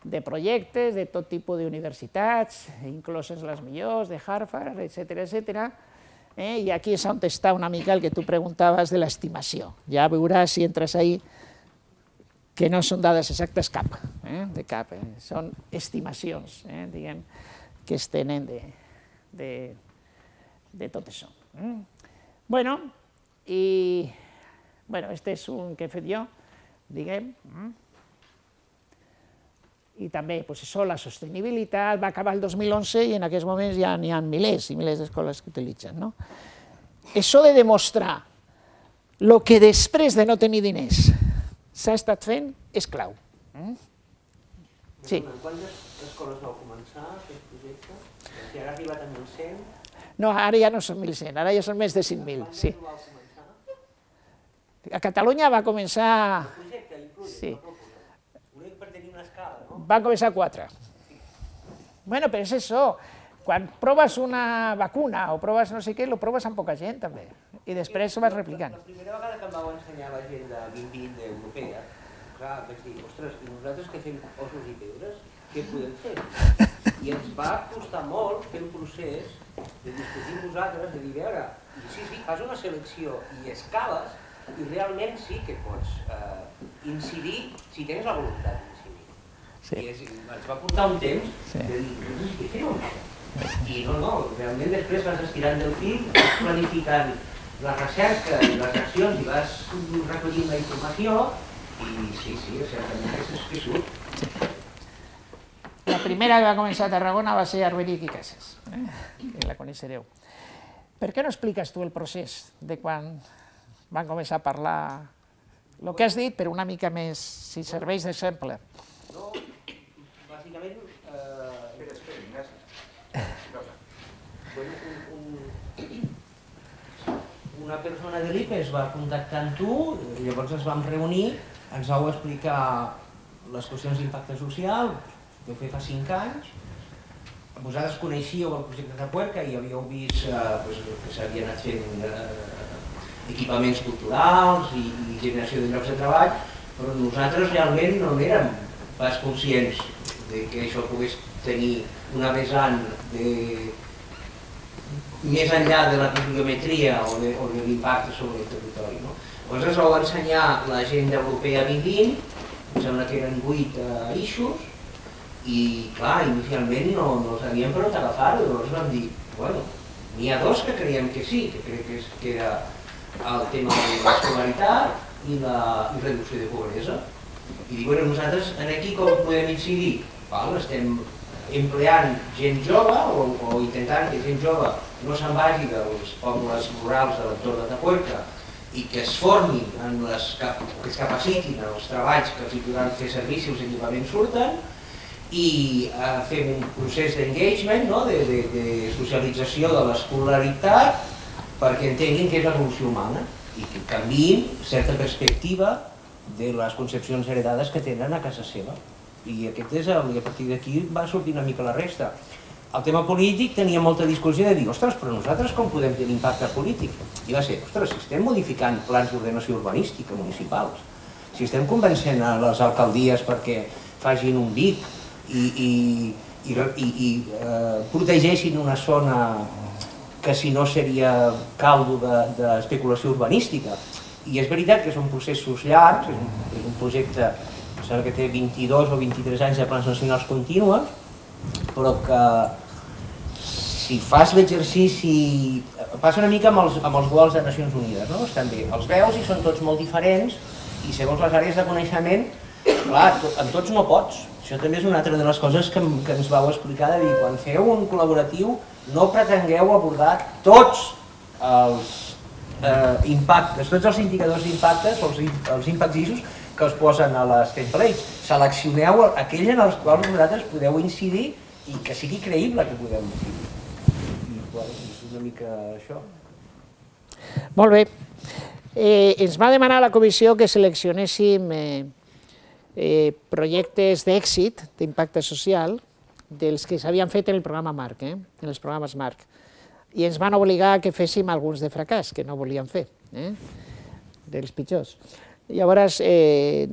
de projectes, de tot tipus d'universitats, incloses les millors, de Harvard, etc etc. Eh? I aquí és on està una mica el que tu preguntaves de l'estimació. Ja veuràs si entres ahí que no són dades exactes cap, eh? de cap, eh? són estimacions, eh? diguem, que es tenen de, de, de tot això. Mm. Bueno, i bueno, este és un que he fet jo, diguem, mm. i també pues, això, la sostenibilitat va acabar el 2011 i en aquests moments ja n'hi ha milers i milers d'escoles que utilitzen. No? Això de demostrar el que després de no tenir diners s'ha estat fent és clau. Mm? Sí. Quantes escoles vau començar aquest projecte? Si ara ha arribat a 1.100, No, ara ja no són 1.100, ara ja són més de 5.000, sí. A Catalunya va començar, Sí. per tenir una escala, no? van començar quatre. Bueno, però és això, quan proves una vacuna o proves no sé què, lo proves amb poca gent també, i després ho vas replicant. La primera vegada que em vau ensenyar l'agenda 2020 europea, clar, vaig dir, ostres, i nosaltres que fem ossos i pedres, què podem fer? I ens va costar molt fer el procés de discutir amb vosaltres, de dir, a veure, i sí, sí, fas una selecció i escales, i realment sí que pots eh, incidir si tens la voluntat d'incidir. Sí. I és, ens va portar un temps Sí. de dir, "Ostres, què fem amb això? I no, no, realment després vas estirant del fil, vas planificant la recerca i les accions i vas recollint la informació i sí, sí, certament és que surt. La primera que va començar a Tarragona va ser Arberic i Casas, eh? que la coneixereu. Per què no expliques tu el procés de quan van començar a parlar el que has dit, però una mica més, si serveix d'exemple? No, bàsicament, eh, Espera, espera, Ignasi. un, un, una persona de l'IPE es va contactar amb tu, llavors ens vam reunir, ens vau explicar les qüestions d'impacte social, ho fer fa 5 anys, vosaltres coneixíeu el projecte de Puerca i havíeu vist eh, pues, que s'havia anat fent eh, equipaments culturals i, i generació de llocs de treball, però nosaltres realment no érem pas conscients de que això pogués tenir una vessant de, més enllà de la bibliometria o de, de l'impacte sobre el territori. No? Llavors ens vau ensenyar l'agenda europea 2020, em sembla que eren 8 uh, eixos, i clar, inicialment no, no sabíem per on agafar-ho, llavors vam dir, bueno, n'hi ha dos que creiem que sí, que crec que, és, que era el tema de l'escolaritat i la i reducció de pobresa. I dic, bueno, nosaltres en aquí com podem incidir? Val, estem empleant gent jove o, o intentant que gent jove no se'n vagi dels pobles rurals de l'entorn de Tapuerca i que es formin, en les, que es capacitin en els treballs que els hi podran fer servir si els equipaments surten i eh, fem un procés d'engagement, no? de, de, de socialització de l'escolaritat perquè entenguin què és l'evolució humana i que canviïn certa perspectiva de les concepcions heredades que tenen a casa seva. I aquest és el, i a partir d'aquí va sortir una mica la resta. El tema polític tenia molta discussió de dir, ostres, però nosaltres com podem tenir impacte polític? I va ser, ostres, si estem modificant plans d'ordenació urbanística municipals, si estem convencent a les alcaldies perquè facin un BIC i, i, i, i, i eh, protegeixin una zona que si no seria caldo de- d'especulació de, urbanística. I és veritat que són processos llargs, és un, és un projecte em sembla que té 22 o 23 anys de plans nacionals contínues, però que si fas l'exercici... Passa una mica amb els, amb els gols de Nacions Unides, no? Estan bé. Els veus i són tots molt diferents i segons les àrees de coneixement, clar, amb tots no pots. Això també és una altra de les coses que, que ens vau explicar, de dir, quan feu un col·laboratiu no pretengueu abordar tots els eh, impactes, tots els indicadors d'impactes, els, els impacts ISOs que es posen a les templates. Seleccioneu aquells en els quals vosaltres podeu incidir i que sigui creïble que podeu incidir. Bueno, és una mica això. Molt bé. Eh, ens va demanar la comissió que seleccionéssim eh, eh, projectes d'èxit, d'impacte social, dels que s'havien fet en el programa Marc, eh, en els programes Marc. I ens van obligar que féssim alguns de fracàs, que no volíem fer, eh, dels pitjors. Llavors, eh,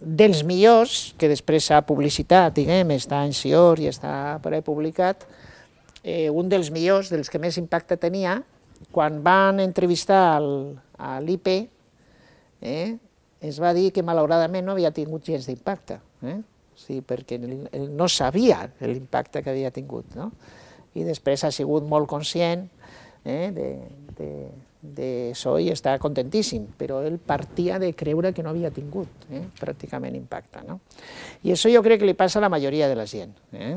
dels millors, que després s'ha publicitat, diguem, està en SIOR i està per ahí publicat, eh, un dels millors, dels que més impacte tenia, quan van entrevistar l'IP, eh, es va dir que malauradament no havia tingut gens d'impacte, eh? sí, perquè no sabia l'impacte que havia tingut. No? I després ha sigut molt conscient eh, de, de, i està contentíssim, però ell partia de creure que no havia tingut eh, pràcticament impacte. No? I això jo crec que li passa a la majoria de la gent. Eh?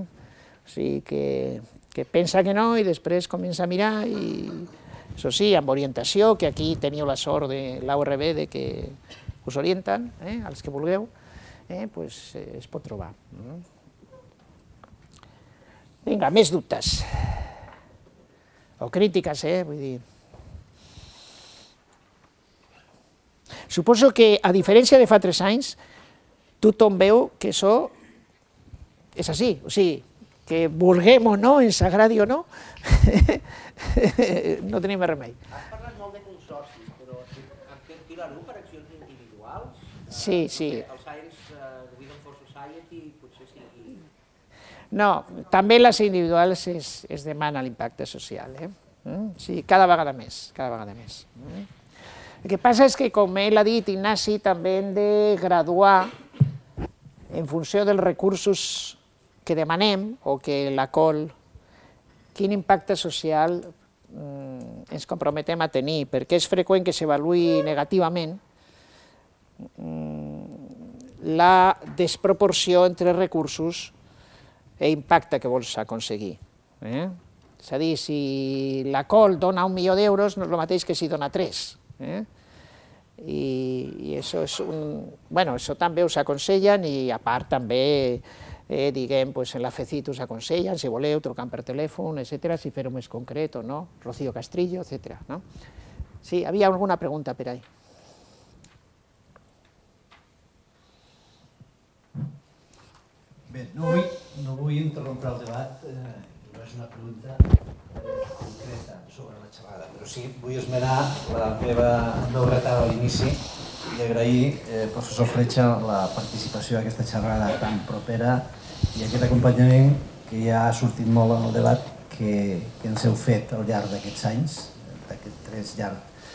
O sigui, que, que pensa que no i després comença a mirar i, això sí, amb orientació, que aquí teniu la sort de l'AURB de que us orienten, eh, els que vulgueu, eh, pues, eh, es pot trobar. Vinga, més dubtes. O crítiques, eh, vull dir. Suposo que, a diferència de fa tres anys, tothom veu que això és així, o sigui, que vulguem o no, ens agradi o no, [laughs] no tenim remei. Has parlat molt de consorcis, però filar-ho per accions individuals? Sí, sí. El Science uh, Freedom for Society potser sigui... No, també les individuals es, es demana l'impacte social, eh? Mm? Sí, cada vegada més, cada vegada més. Mm? El que passa és que, com ell ha dit, Ignasi, també hem de graduar en funció dels recursos que demanem o que la COL, quin impacte social mm, ens comprometem a tenir, perquè és freqüent que s'avaluï negativament la desproporció entre recursos i impacte que vols aconseguir. Eh? És si la COL dona un milió d'euros, no és el mateix que si dona tres. Eh? I, i això, és un, bueno, això també us aconsellen i a part també eh, pues, en la FECIT us aconsellen, si voleu, trucant per telèfon, etc, si fer-ho més concret o no, Rocío Castrillo, etc. No? Sí, havia alguna pregunta per ahí. Bé, no vull, no vull interrompre el debat, eh, no és una pregunta eh, concreta sobre la xerrada, però sí vull esmenar la meva novetat a l'inici i agrair, eh, professor Fletxa, la participació a aquesta xerrada tan propera i aquest acompanyament que ja ha sortit molt en el debat que, que ens heu fet al llarg d'aquests anys, d'aquests tres llargs.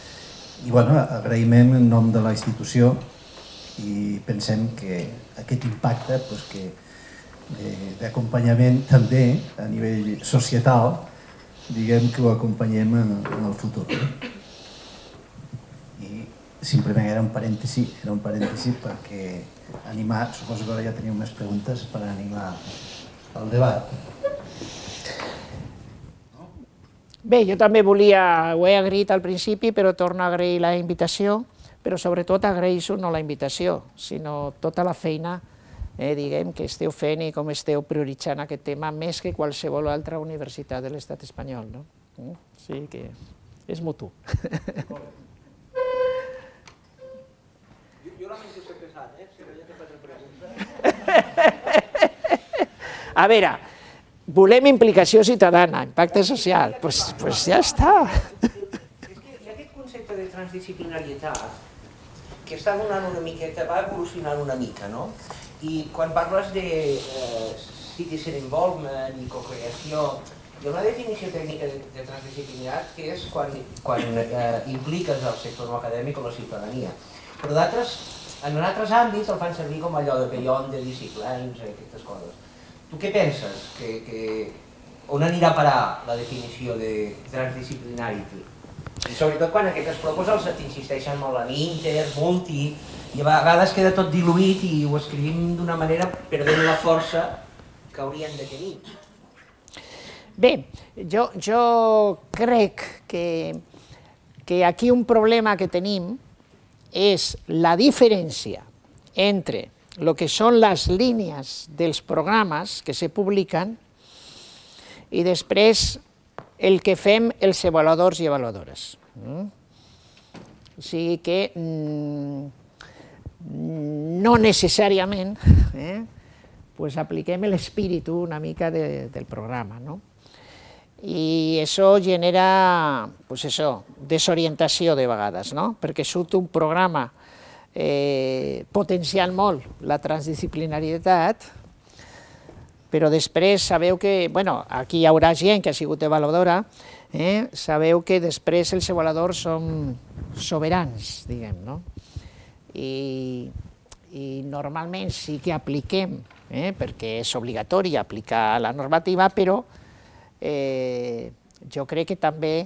I bueno, agraïment en nom de la institució i pensem que aquest impacte pues, que d'acompanyament també a nivell societal, diguem que ho acompanyem en, en el futur. I simplement era un parèntesi, era un parèntesi perquè animar, suposo que ara ja teniu més preguntes per animar el debat. Bé, jo també volia, ho he agraït al principi, però torno a agrair la invitació, però sobretot agraeixo no la invitació, sinó tota la feina eh, diguem, que esteu fent i com esteu prioritzant aquest tema més que qualsevol altra universitat de l'estat espanyol. No? Mm? Sí que és mutu. Jo, jo lamento ser pesat, eh? Si no ja fet pregunta. [laughs] A veure, volem implicació ciutadana, impacte social, doncs pues, pues ja està. És que hi ha aquest concepte de transdisciplinarietat que està donant una miqueta, va evolucionant una mica, no? I quan parles de eh, citizen involvement i co-creació, hi ha una definició tècnica de, de transdisciplinaritat que és quan, quan eh, impliques el sector no acadèmic o la ciutadania. Però d'altres, en altres àmbits el fan servir com allò de beyond de disciplines, aquestes coses. Tu què penses? Que, que on anirà a parar la definició de transdisciplinarity? Sobretot quan aquestes proposals t'insisteixen molt en inter, multi, i a vegades queda tot diluït i ho escrivim d'una manera perdent la força que haurien de tenir. Bé, jo, jo crec que, que aquí un problema que tenim és la diferència entre el que són les línies dels programes que se publiquen i després el que fem els avaluadors i avaluadores. Mm? O sigui que mm, no necessàriament eh, pues apliquem l'espíritu una mica de, del programa. ¿no? I això genera pues això, desorientació de vegades, no? perquè surt un programa eh, potenciant molt la transdisciplinarietat, però després sabeu que, bueno, aquí hi haurà gent que ha sigut avaluadora, eh? sabeu que després els avaluadors són soberans, diguem, no? I, i normalment sí que apliquem, eh? perquè és obligatori aplicar la normativa, però eh, jo crec que també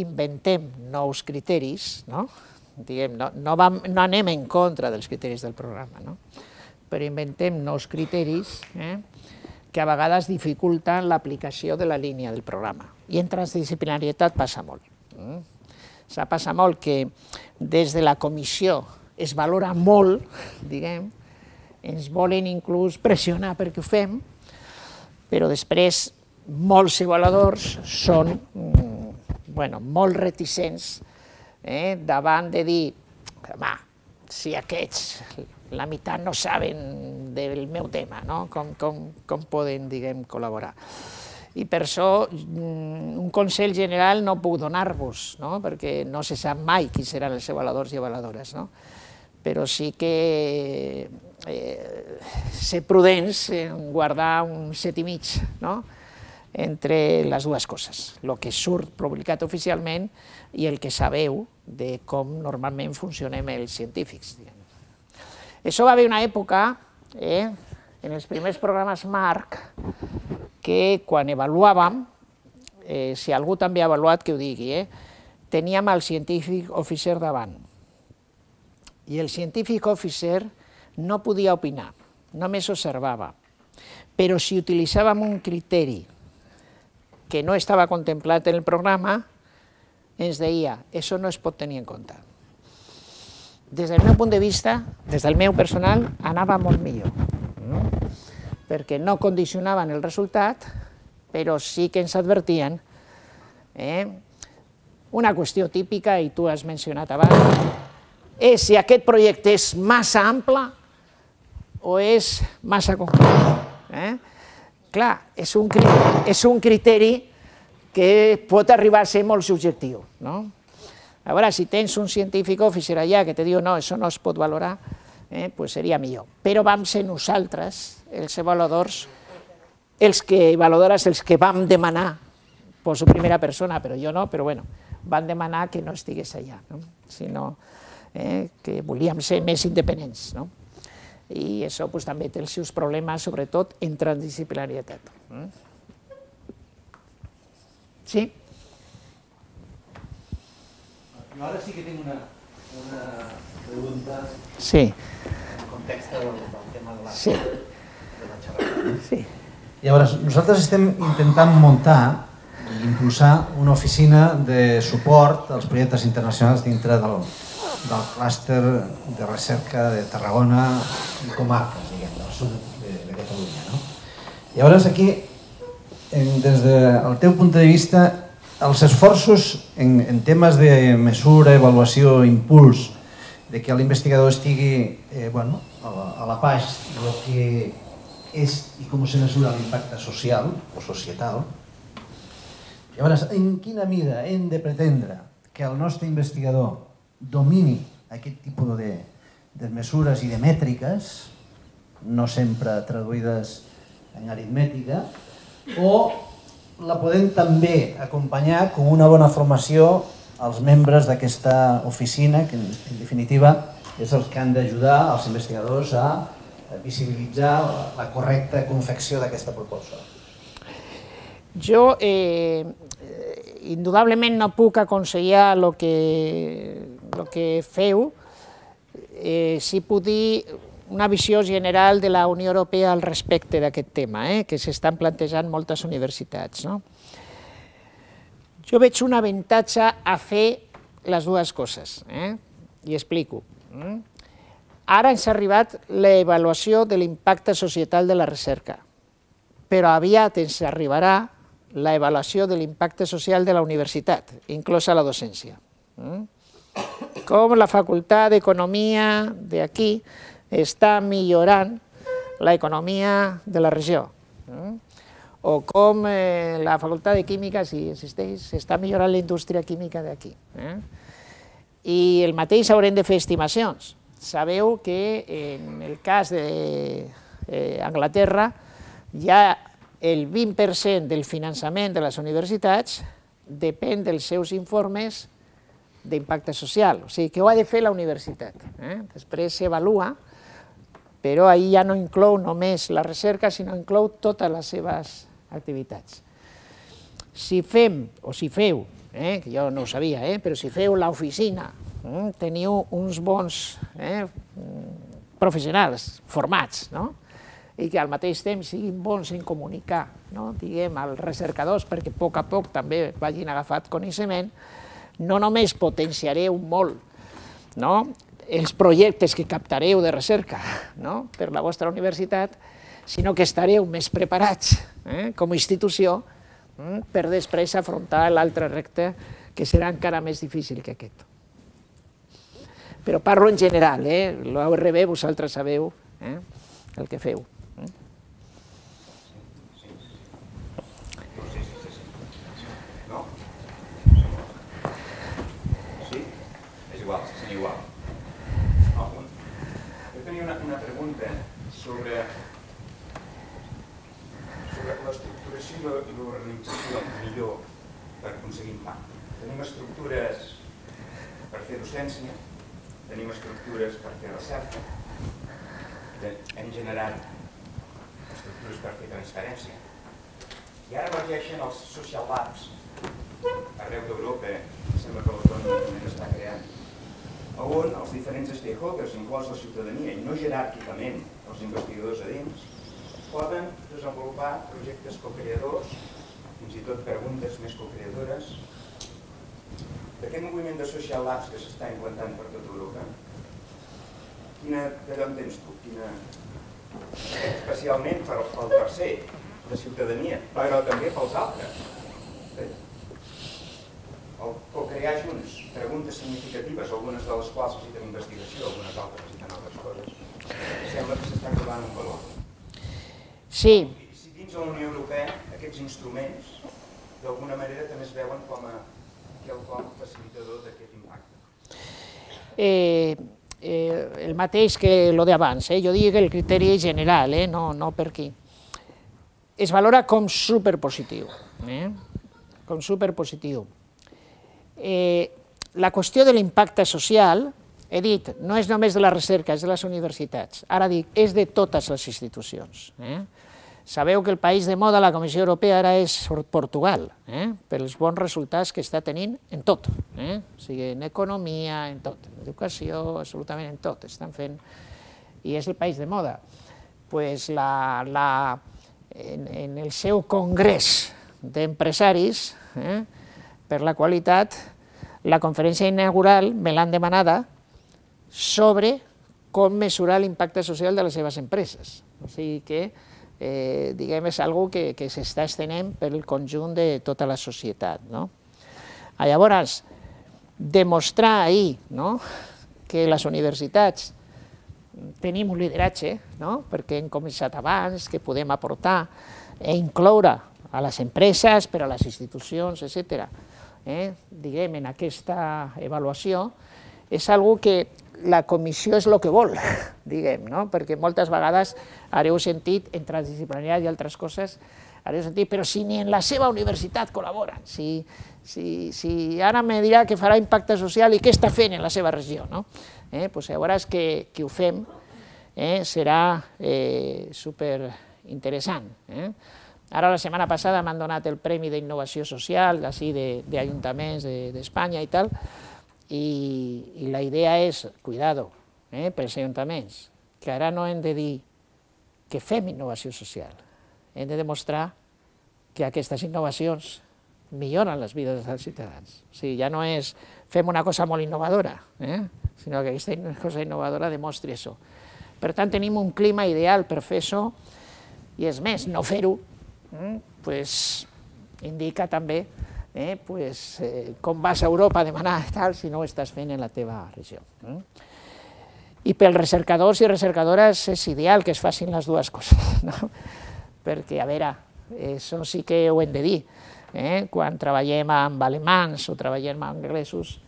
inventem nous criteris, no? Diguem, no, no, vam, no anem en contra dels criteris del programa, no? però inventem nous criteris eh? Que a vegades dificulten l'aplicació de la línia del programa. I en transdisciplinarietat passa molt. Mm? S'ha molt que des de la comissió es valora molt, diguem, ens volen inclús pressionar perquè ho fem, però després molts avaluadors són mm, bueno, molt reticents eh, davant de dir, home, si aquests la meitat no saben del meu tema, no? com, com, com poden diguem, col·laborar. I per això mm, un consell general no puc donar-vos, no? perquè no se sap mai qui seran els avaladors i avaladores. No? Però sí que eh, ser prudents en guardar un set i mig no? entre les dues coses, el que surt publicat oficialment i el que sabeu de com normalment funcionem els científics. Diguem. Això va haver una època, eh, en els primers programes MARC, que quan avaluàvem, eh, si algú també ha avaluat que ho digui, eh, teníem el científic officer davant. I el científic officer no podia opinar, només observava. Però si utilitzàvem un criteri que no estava contemplat en el programa, ens deia, això no es pot tenir en compte des del meu punt de vista, des del meu personal, anava molt millor, no? perquè no condicionaven el resultat, però sí que ens advertien eh? una qüestió típica, i tu has mencionat abans, és si aquest projecte és massa ample o és massa concret. Eh? Clar, és un, és un criteri que pot arribar a ser molt subjectiu. No? A veure, si tens un científic officer allà que te diu no, això no es pot valorar, eh, pues seria millor. Però vam ser nosaltres, els avaluadors, els que, avaluadores, els que vam demanar, poso primera persona, però jo no, però bueno, van demanar que no estigués allà, no? sinó eh, que volíem ser més independents. No? I això pues, també té els seus problemes, sobretot en transdisciplinarietat. Mm? Sí? Jo ara sí que tinc una, una pregunta sí. en context del, del tema de la, sí. de la xerrada. Sí. Llavors, nosaltres estem intentant muntar i impulsar una oficina de suport als projectes internacionals dintre del, del clúster de recerca de Tarragona i comarques, diguem, del sud de, de Catalunya. No? Llavors, aquí, en, des del teu punt de vista, els esforços en, en temes de mesura, avaluació, impuls, de que l'investigador estigui eh, bueno, a, la, a la pàgina del que és i com se mesura l'impacte social o societal. Llavors, en quina mida hem de pretendre que el nostre investigador domini aquest tipus de, de mesures i de mètriques, no sempre traduïdes en aritmètica, o la podem també acompanyar com una bona formació als membres d'aquesta oficina, que en definitiva és els que han d'ajudar als investigadors a visibilitzar la correcta confecció d'aquesta proposta. Jo, eh, indudablement no puc aconsellar el que, lo que feu, eh, sí puc dir una visió general de la Unió Europea al respecte d'aquest tema, eh, que s'estan plantejant moltes universitats. No? Jo veig un avantatge a fer les dues coses, eh? i explico. Mm? Ara ens ha arribat l'avaluació de l'impacte societal de la recerca, però aviat ens arribarà l'avaluació de l'impacte social de la universitat, inclosa la docència. Mm? Com la Facultat d'Economia d'aquí està millorant l'economia de la regió. Mm? O com eh, la Facultat de Química, si existeix, està millorant la indústria química d'aquí. Eh? I el mateix haurem de fer estimacions. Sabeu que en el cas d'Anglaterra eh, ja el 20% del finançament de les universitats depèn dels seus informes d'impacte social, o sigui que ho ha de fer la universitat. Eh? Després s'avalua, però ahir ja no inclou només la recerca, sinó inclou totes les seves activitats. Si fem, o si feu, eh, que jo no ho sabia, eh, però si feu l'oficina, eh, teniu uns bons eh, professionals formats, no? i que al mateix temps siguin bons en comunicar, no? diguem, als recercadors, perquè a poc a poc també vagin agafat coneixement, no només potenciareu molt no? Els projectes que captareu de recerca no? per la vostra universitat, sinó que estareu més preparats eh, com a institució eh, per després afrontar l'altre repte que serà encara més difícil que aquest. Però parlo en general, eh? l'ORB vosaltres sabeu eh, el que feu. Eh? No? Sí? És igual, se sent igual. No, jo tenia una, una pregunta sobre sobre l'estructuració i l'organització millor per aconseguir impacte. Tenim estructures per fer docència, tenim estructures per fer recerca, hem generat estructures per fer transferència. I ara emergeixen els social labs. Arreu d'Europa, sembla que l'Autònoma també està creant, on els diferents stakeholders, inclòs la ciutadania, i no jeràrquicament els investigadors a dins, poden desenvolupar projectes co-creadors, fins i tot preguntes més co-creadores. D'aquest moviment de social labs que s'està implantant per tota Europa, quina, de d'on tens tu? Quina... Especialment per, pel tercer, de ciutadania, però també pels altres. Eh? El co-crear junts preguntes significatives, algunes de les quals necessiten investigació, algunes altres necessiten altres coses, sembla que s'estan trobant un valor. Sí. Si dins de la Unió Europea aquests instruments d'alguna manera també es veuen com a quelcom facilitador d'aquest impacte. Eh, eh, el mateix que lo d'abans, eh? jo dic el criteri general, eh? no, no per aquí. Es valora com superpositiu, eh? com superpositiu. Eh, la qüestió de l'impacte social, he dit, no és només de la recerca, és de les universitats. Ara dic, és de totes les institucions. Eh? Sabeu que el país de moda, la Comissió Europea, ara és Portugal, eh? pels bons resultats que està tenint en tot, eh? o sigui, en economia, en tot, en educació, absolutament en tot, estan fent, i és el país de moda. Pues la, la, en, en el seu congrés d'empresaris, eh? per la qualitat, la conferència inaugural me l'han demanada sobre com mesurar l'impacte social de les seves empreses. O sigui que eh, diguem, és algo que, que s'està estenent pel conjunt de tota la societat. No? Llavors, demostrar ahir no? que les universitats tenim un lideratge, no? perquè hem començat abans, que podem aportar e incloure a les empreses, per a les institucions, etc. Eh? diguem, en aquesta avaluació, és algo que la comissió és el que vol, [laughs] diguem, no? perquè moltes vegades hareu sentit, en transdisciplinaritat i altres coses, hareu sentit, però si ni en la seva universitat col·laboren, si, si, si ara me dirà que farà impacte social i què està fent en la seva regió, no? Eh? Pues llavors que, que ho fem eh? serà eh, super interessant. Eh? Ara la setmana passada m'han donat el Premi d'Innovació Social, d'ací d'ajuntaments d'Espanya i tal, i, i la idea és, cuidado, eh, pels ajuntaments, que ara no hem de dir que fem innovació social, hem de demostrar que aquestes innovacions milloren les vides dels ciutadans. O sigui, ja no és fem una cosa molt innovadora, eh? sinó que aquesta cosa innovadora demostri això. Per tant, tenim un clima ideal per fer això, i és més, no fer-ho, eh? pues, indica també eh, pues, eh, com vas a Europa a demanar [laughs] tal si no ho estàs fent en la teva regió. Eh? I pels recercadors i recercadores és ideal que es facin les dues coses, [laughs] no? perquè, a veure, això sí que ho hem de dir, eh? quan treballem amb alemans o treballem amb anglesos,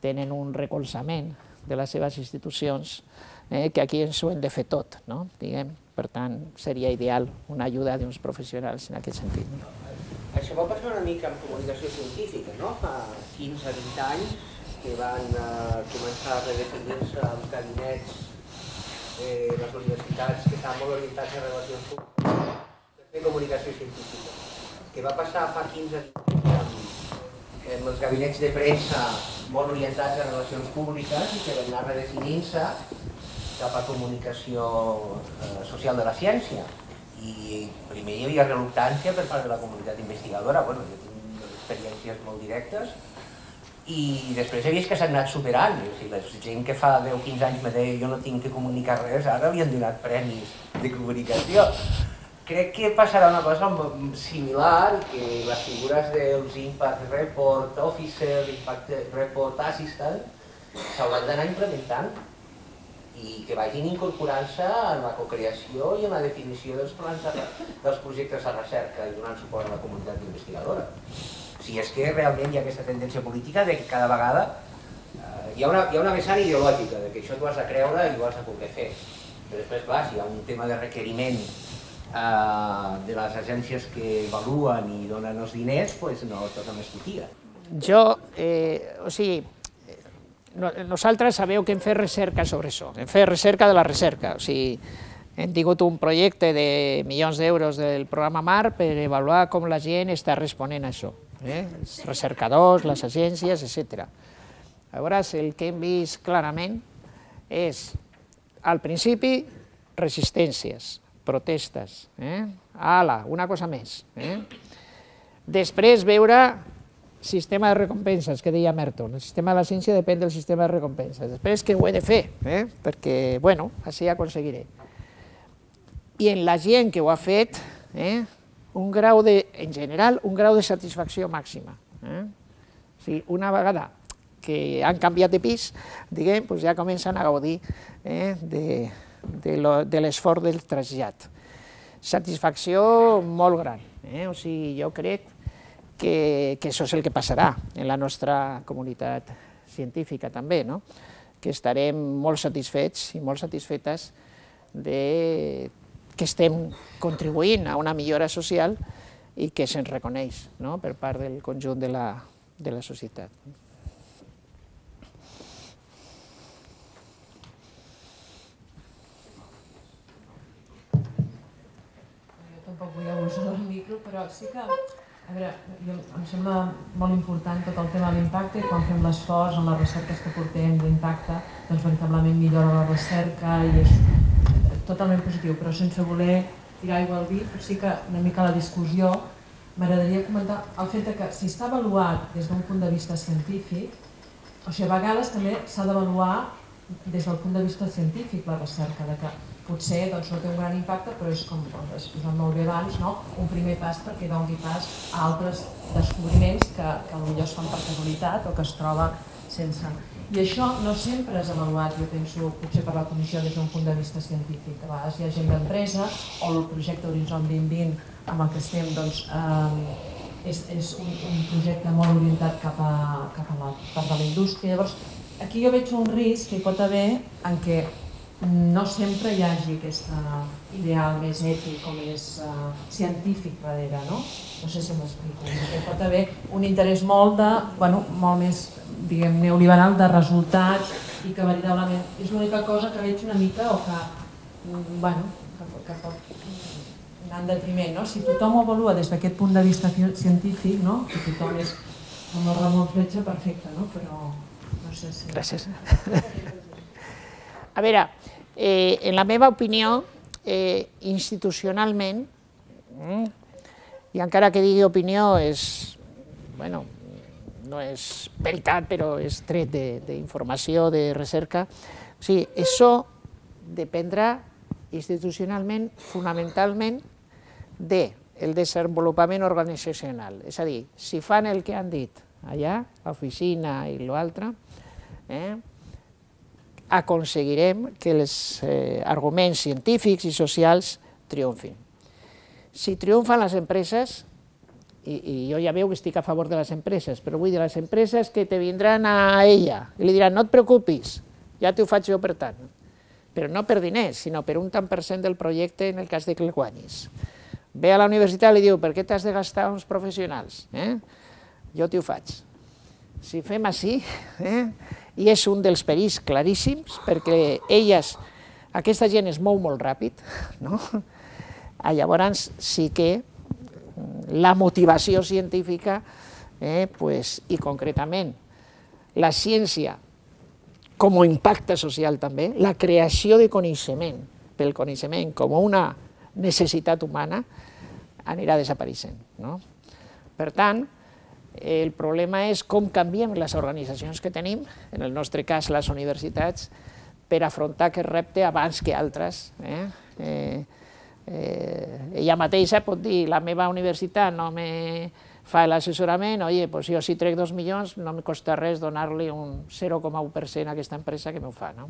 tenen un recolzament de les seves institucions eh, que aquí ens ho hem de fer tot, no? diguem. Per tant, seria ideal una ajuda d'uns professionals en aquest sentit. No? Això va passar una mica amb comunicació científica, no? Fa 15-20 anys que van eh, començar a redefinir-se els gabinets de les universitats que estaven molt orientats a relacions públiques de comunicació científica. Què va passar fa 15 anys amb, amb els gabinets de premsa molt orientats a relacions públiques i que van anar redefinint-se cap a comunicació eh, social de la ciència. I primer hi havia reluctància per part de la comunitat investigadora, bueno, jo tinc experiències molt directes, i després he vist que s'han anat superant. O sigui, la gent que fa 10 o 15 anys me deia jo no tinc que comunicar res, ara li han donat premis de comunicació. Crec que passarà una cosa similar, que les figures dels Impact Report Officer, Impact Report Assistant, s'hauran d'anar implementant i que vagin incorporant-se en la cocreació i en la definició dels plans de, dels projectes de recerca i donant suport a la comunitat investigadora. Si és que realment hi ha aquesta tendència política de que cada vegada eh, hi, ha una, hi ha una vessant ideològica de que això t'ho has de creure i ho has de poder fer. Però després, clar, si hi ha un tema de requeriment eh, de les agències que evaluen i donen els diners, doncs no toca més. Jo, eh, o sigui, nosaltres sabeu que hem fet recerca sobre això, hem fet recerca de la recerca, o sigui, hem tingut un projecte de milions d'euros del programa MAR per avaluar com la gent està responent a això, eh? els recercadors, les agències, etc. Llavors, el que hem vist clarament és, al principi, resistències, protestes, eh? ala, una cosa més. Eh? Després veure sistema de recompenses que deia Merton. El sistema de la ciència depèn del sistema de recompenses. Després que ho he de fer, eh? perquè, bueno, així aconseguiré. I en la gent que ho ha fet, eh? un grau de, en general, un grau de satisfacció màxima. Eh? O sigui, una vegada que han canviat de pis, diguem, doncs ja comencen a gaudir eh? de, de l'esforç del trasllat. Satisfacció molt gran. Eh? O sigui, jo crec que, que això és el que passarà en la nostra comunitat científica també, no? que estarem molt satisfets i molt satisfetes de que estem contribuint a una millora social i que se'ns reconeix no? per part del conjunt de la, de la societat. Jo tampoc vull abusar del micro, però sí que a veure, em sembla molt important tot el tema de l'impacte i quan fem l'esforç en les recerques que portem d'impacte, doncs veritablement millora la recerca i és totalment positiu, però sense voler tirar aigua al vi, però sí que una mica la discussió m'agradaria comentar el fet que si està avaluat des d'un punt de vista científic, o sigui, a vegades també s'ha d'avaluar des del punt de vista científic la recerca, de que potser doncs, no té un gran impacte, però és com doncs, has posat molt bé abans, no? un primer pas perquè doni pas a altres descobriments que, que potser es fan per casualitat o que es troba sense. I això no sempre és avaluat, jo penso, potser per la comissió des d'un punt de vista científic. A vegades hi ha gent d'empresa o el projecte Horizon 2020 amb el que estem doncs, eh, és, és un, un projecte molt orientat cap a, cap a la part de la indústria. Llavors, aquí jo veig un risc que hi pot haver en què no sempre hi hagi aquest ideal més ètic o més uh, científic darrere, no? No sé si m'explico. Hi pot haver un interès molt de, bueno, molt més, diguem, neoliberal de resultats i que veritablement és l'única cosa que veig una mica o que, bueno, que, que pot anar en detriment. No? Si tothom ho avalua des d'aquest punt de vista científic, no? si tothom és com el Ramon Fletxa, perfecte, no? però no sé si... Gràcies. [laughs] A veure, eh, en la meva opinió, eh, institucionalment, mm, i encara que digui opinió és, bueno, no és veritat, però és tret d'informació, de, de recerca, o sigui, això dependrà institucionalment, fonamentalment, de el desenvolupament organitzacional. És a dir, si fan el que han dit allà, l'oficina i l'altre, eh, aconseguirem que els eh, arguments científics i socials triomfin. Si triomfen les empreses, i, i jo ja veu que estic a favor de les empreses, però vull dir, les empreses que te vindran a ella i li diran no et preocupis, ja t'ho faig jo per tant, però no per diners, sinó per un tant per cent del projecte en el cas de que el guanyis. Ve a la universitat i li diu, per què t'has de gastar uns professionals? Eh? Jo t'ho faig. Si fem així, eh? I és un dels perills claríssims, perquè elles, aquesta gent es mou molt ràpid, [laughs] no? Ah, llavors sí que la motivació científica, eh, pues, i concretament la ciència com a impacte social també, la creació de coneixement pel coneixement com una necessitat humana, anirà desapareixent. No? Per tant, el problema és com canviem les organitzacions que tenim, en el nostre cas les universitats, per afrontar aquest repte abans que altres. Eh? Eh, eh, ella mateixa pot dir, la meva universitat no me fa l'assessorament, oi, pues jo si trec dos milions no me costa res donar-li un 0,1% a aquesta empresa que m'ho fa. No?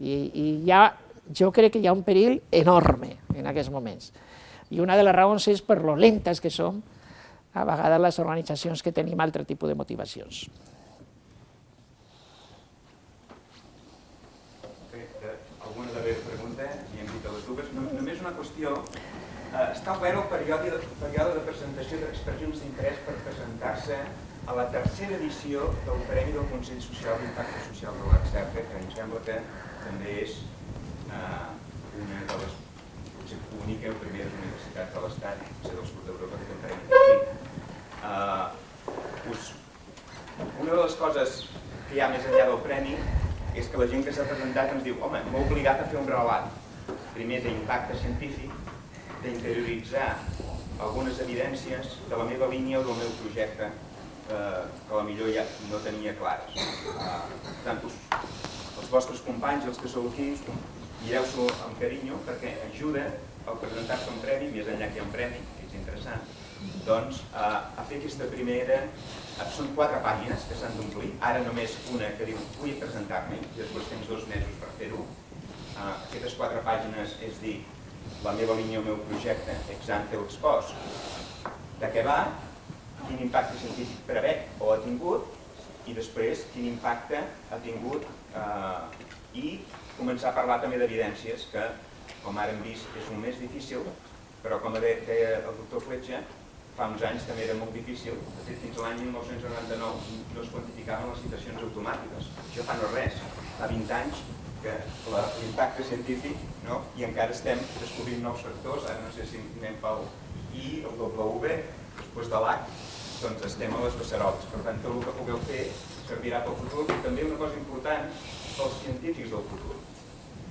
I, I ja, jo crec que hi ha un perill enorme en aquests moments. I una de les raons és per lo lentes que som, a vegades les organitzacions que tenim altre tipus de motivacions. alguna darrera pregunta, i hem dit a les dues. Només una qüestió. Eh, està obert el període, de presentació d'expressions d'interès per presentar-se a la tercera edició del Premi del Consell Social d'Impacte Social de l'Exerta, que em sembla que també és eh, una de les potser única primeres universitats de l'Estat, potser del sud d'Europa, que té Uh, us, una de les coses que hi ha més enllà del premi és que la gent que s'ha presentat ens diu home, m'ha obligat a fer un relat primer d'impacte científic, d'interioritzar algunes evidències de la meva línia o del meu projecte eh, que la millor ja no tenia clares. Eh, tant, us, els vostres companys, els que sou aquí, mireu-s'ho amb carinyo perquè ajuda a presentar-se un premi, més enllà que hi ha un premi, que és interessant, doncs, a, a fer aquesta primera... Són quatre pàgines que s'han d'omplir, ara només una que diu vull presentar-me, i després tens dos mesos per fer-ho. Uh, aquestes quatre pàgines és dir la meva línia, el meu projecte, ex ante o ex post, de què va, quin impacte científic prevé o ha tingut, i després quin impacte ha tingut eh, i començar a parlar també d'evidències que, com ara hem vist, és un més difícil, però com deia el doctor Fletxa, fa uns anys també era molt difícil, de fet fins l'any 1999 no es quantificaven les citacions automàtiques, això fa no res, fa 20 anys que l'impacte científic, no? i encara estem descobrint nous sectors, ara no sé si anem pel I, el W, després de l'H, doncs estem a les beceroles, per tant tot el que pugueu fer servirà pel futur, i també una cosa important pels científics del futur,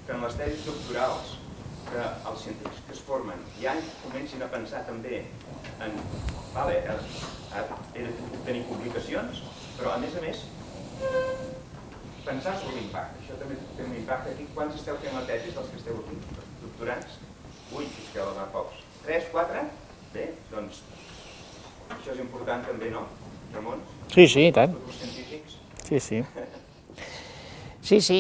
que en les tesis doctorals que els científics que es formen ja comencin a pensar també en, vale, he de tenir publicacions, però a més a més pensar sobre l'impacte. Això també té un impacte aquí. Quants esteu fent la tesi dels que esteu aquí, doctorants? Ui, és que pocs. Tres, quatre? Bé, doncs això és important també, no, Ramon? Sí, sí, i tant. Els científics. Sí, sí. Sí, sí.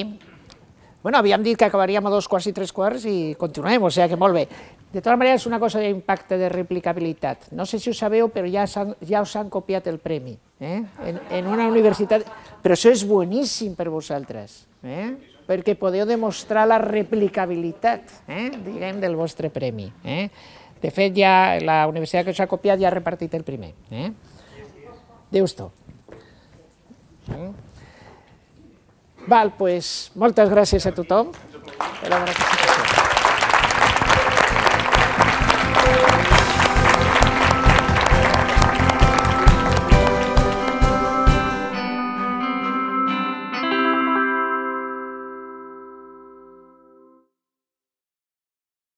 Bueno, havíem dit que acabaríem a dos quarts i tres quarts i continuem, o sigui que molt bé. De totes maneres, una cosa d'impacte de replicabilitat. No sé si ho sabeu, però ja, ja us han copiat el premi eh? en, en una universitat. Però això és boníssim per vosaltres, eh? perquè podeu demostrar la replicabilitat eh? diguem, del vostre premi. Eh? De fet, ja la universitat que us ha copiat ja ha repartit el primer. Eh? Deus-t'ho. Eh? Val, pues, moltes gràcies a tothom per la.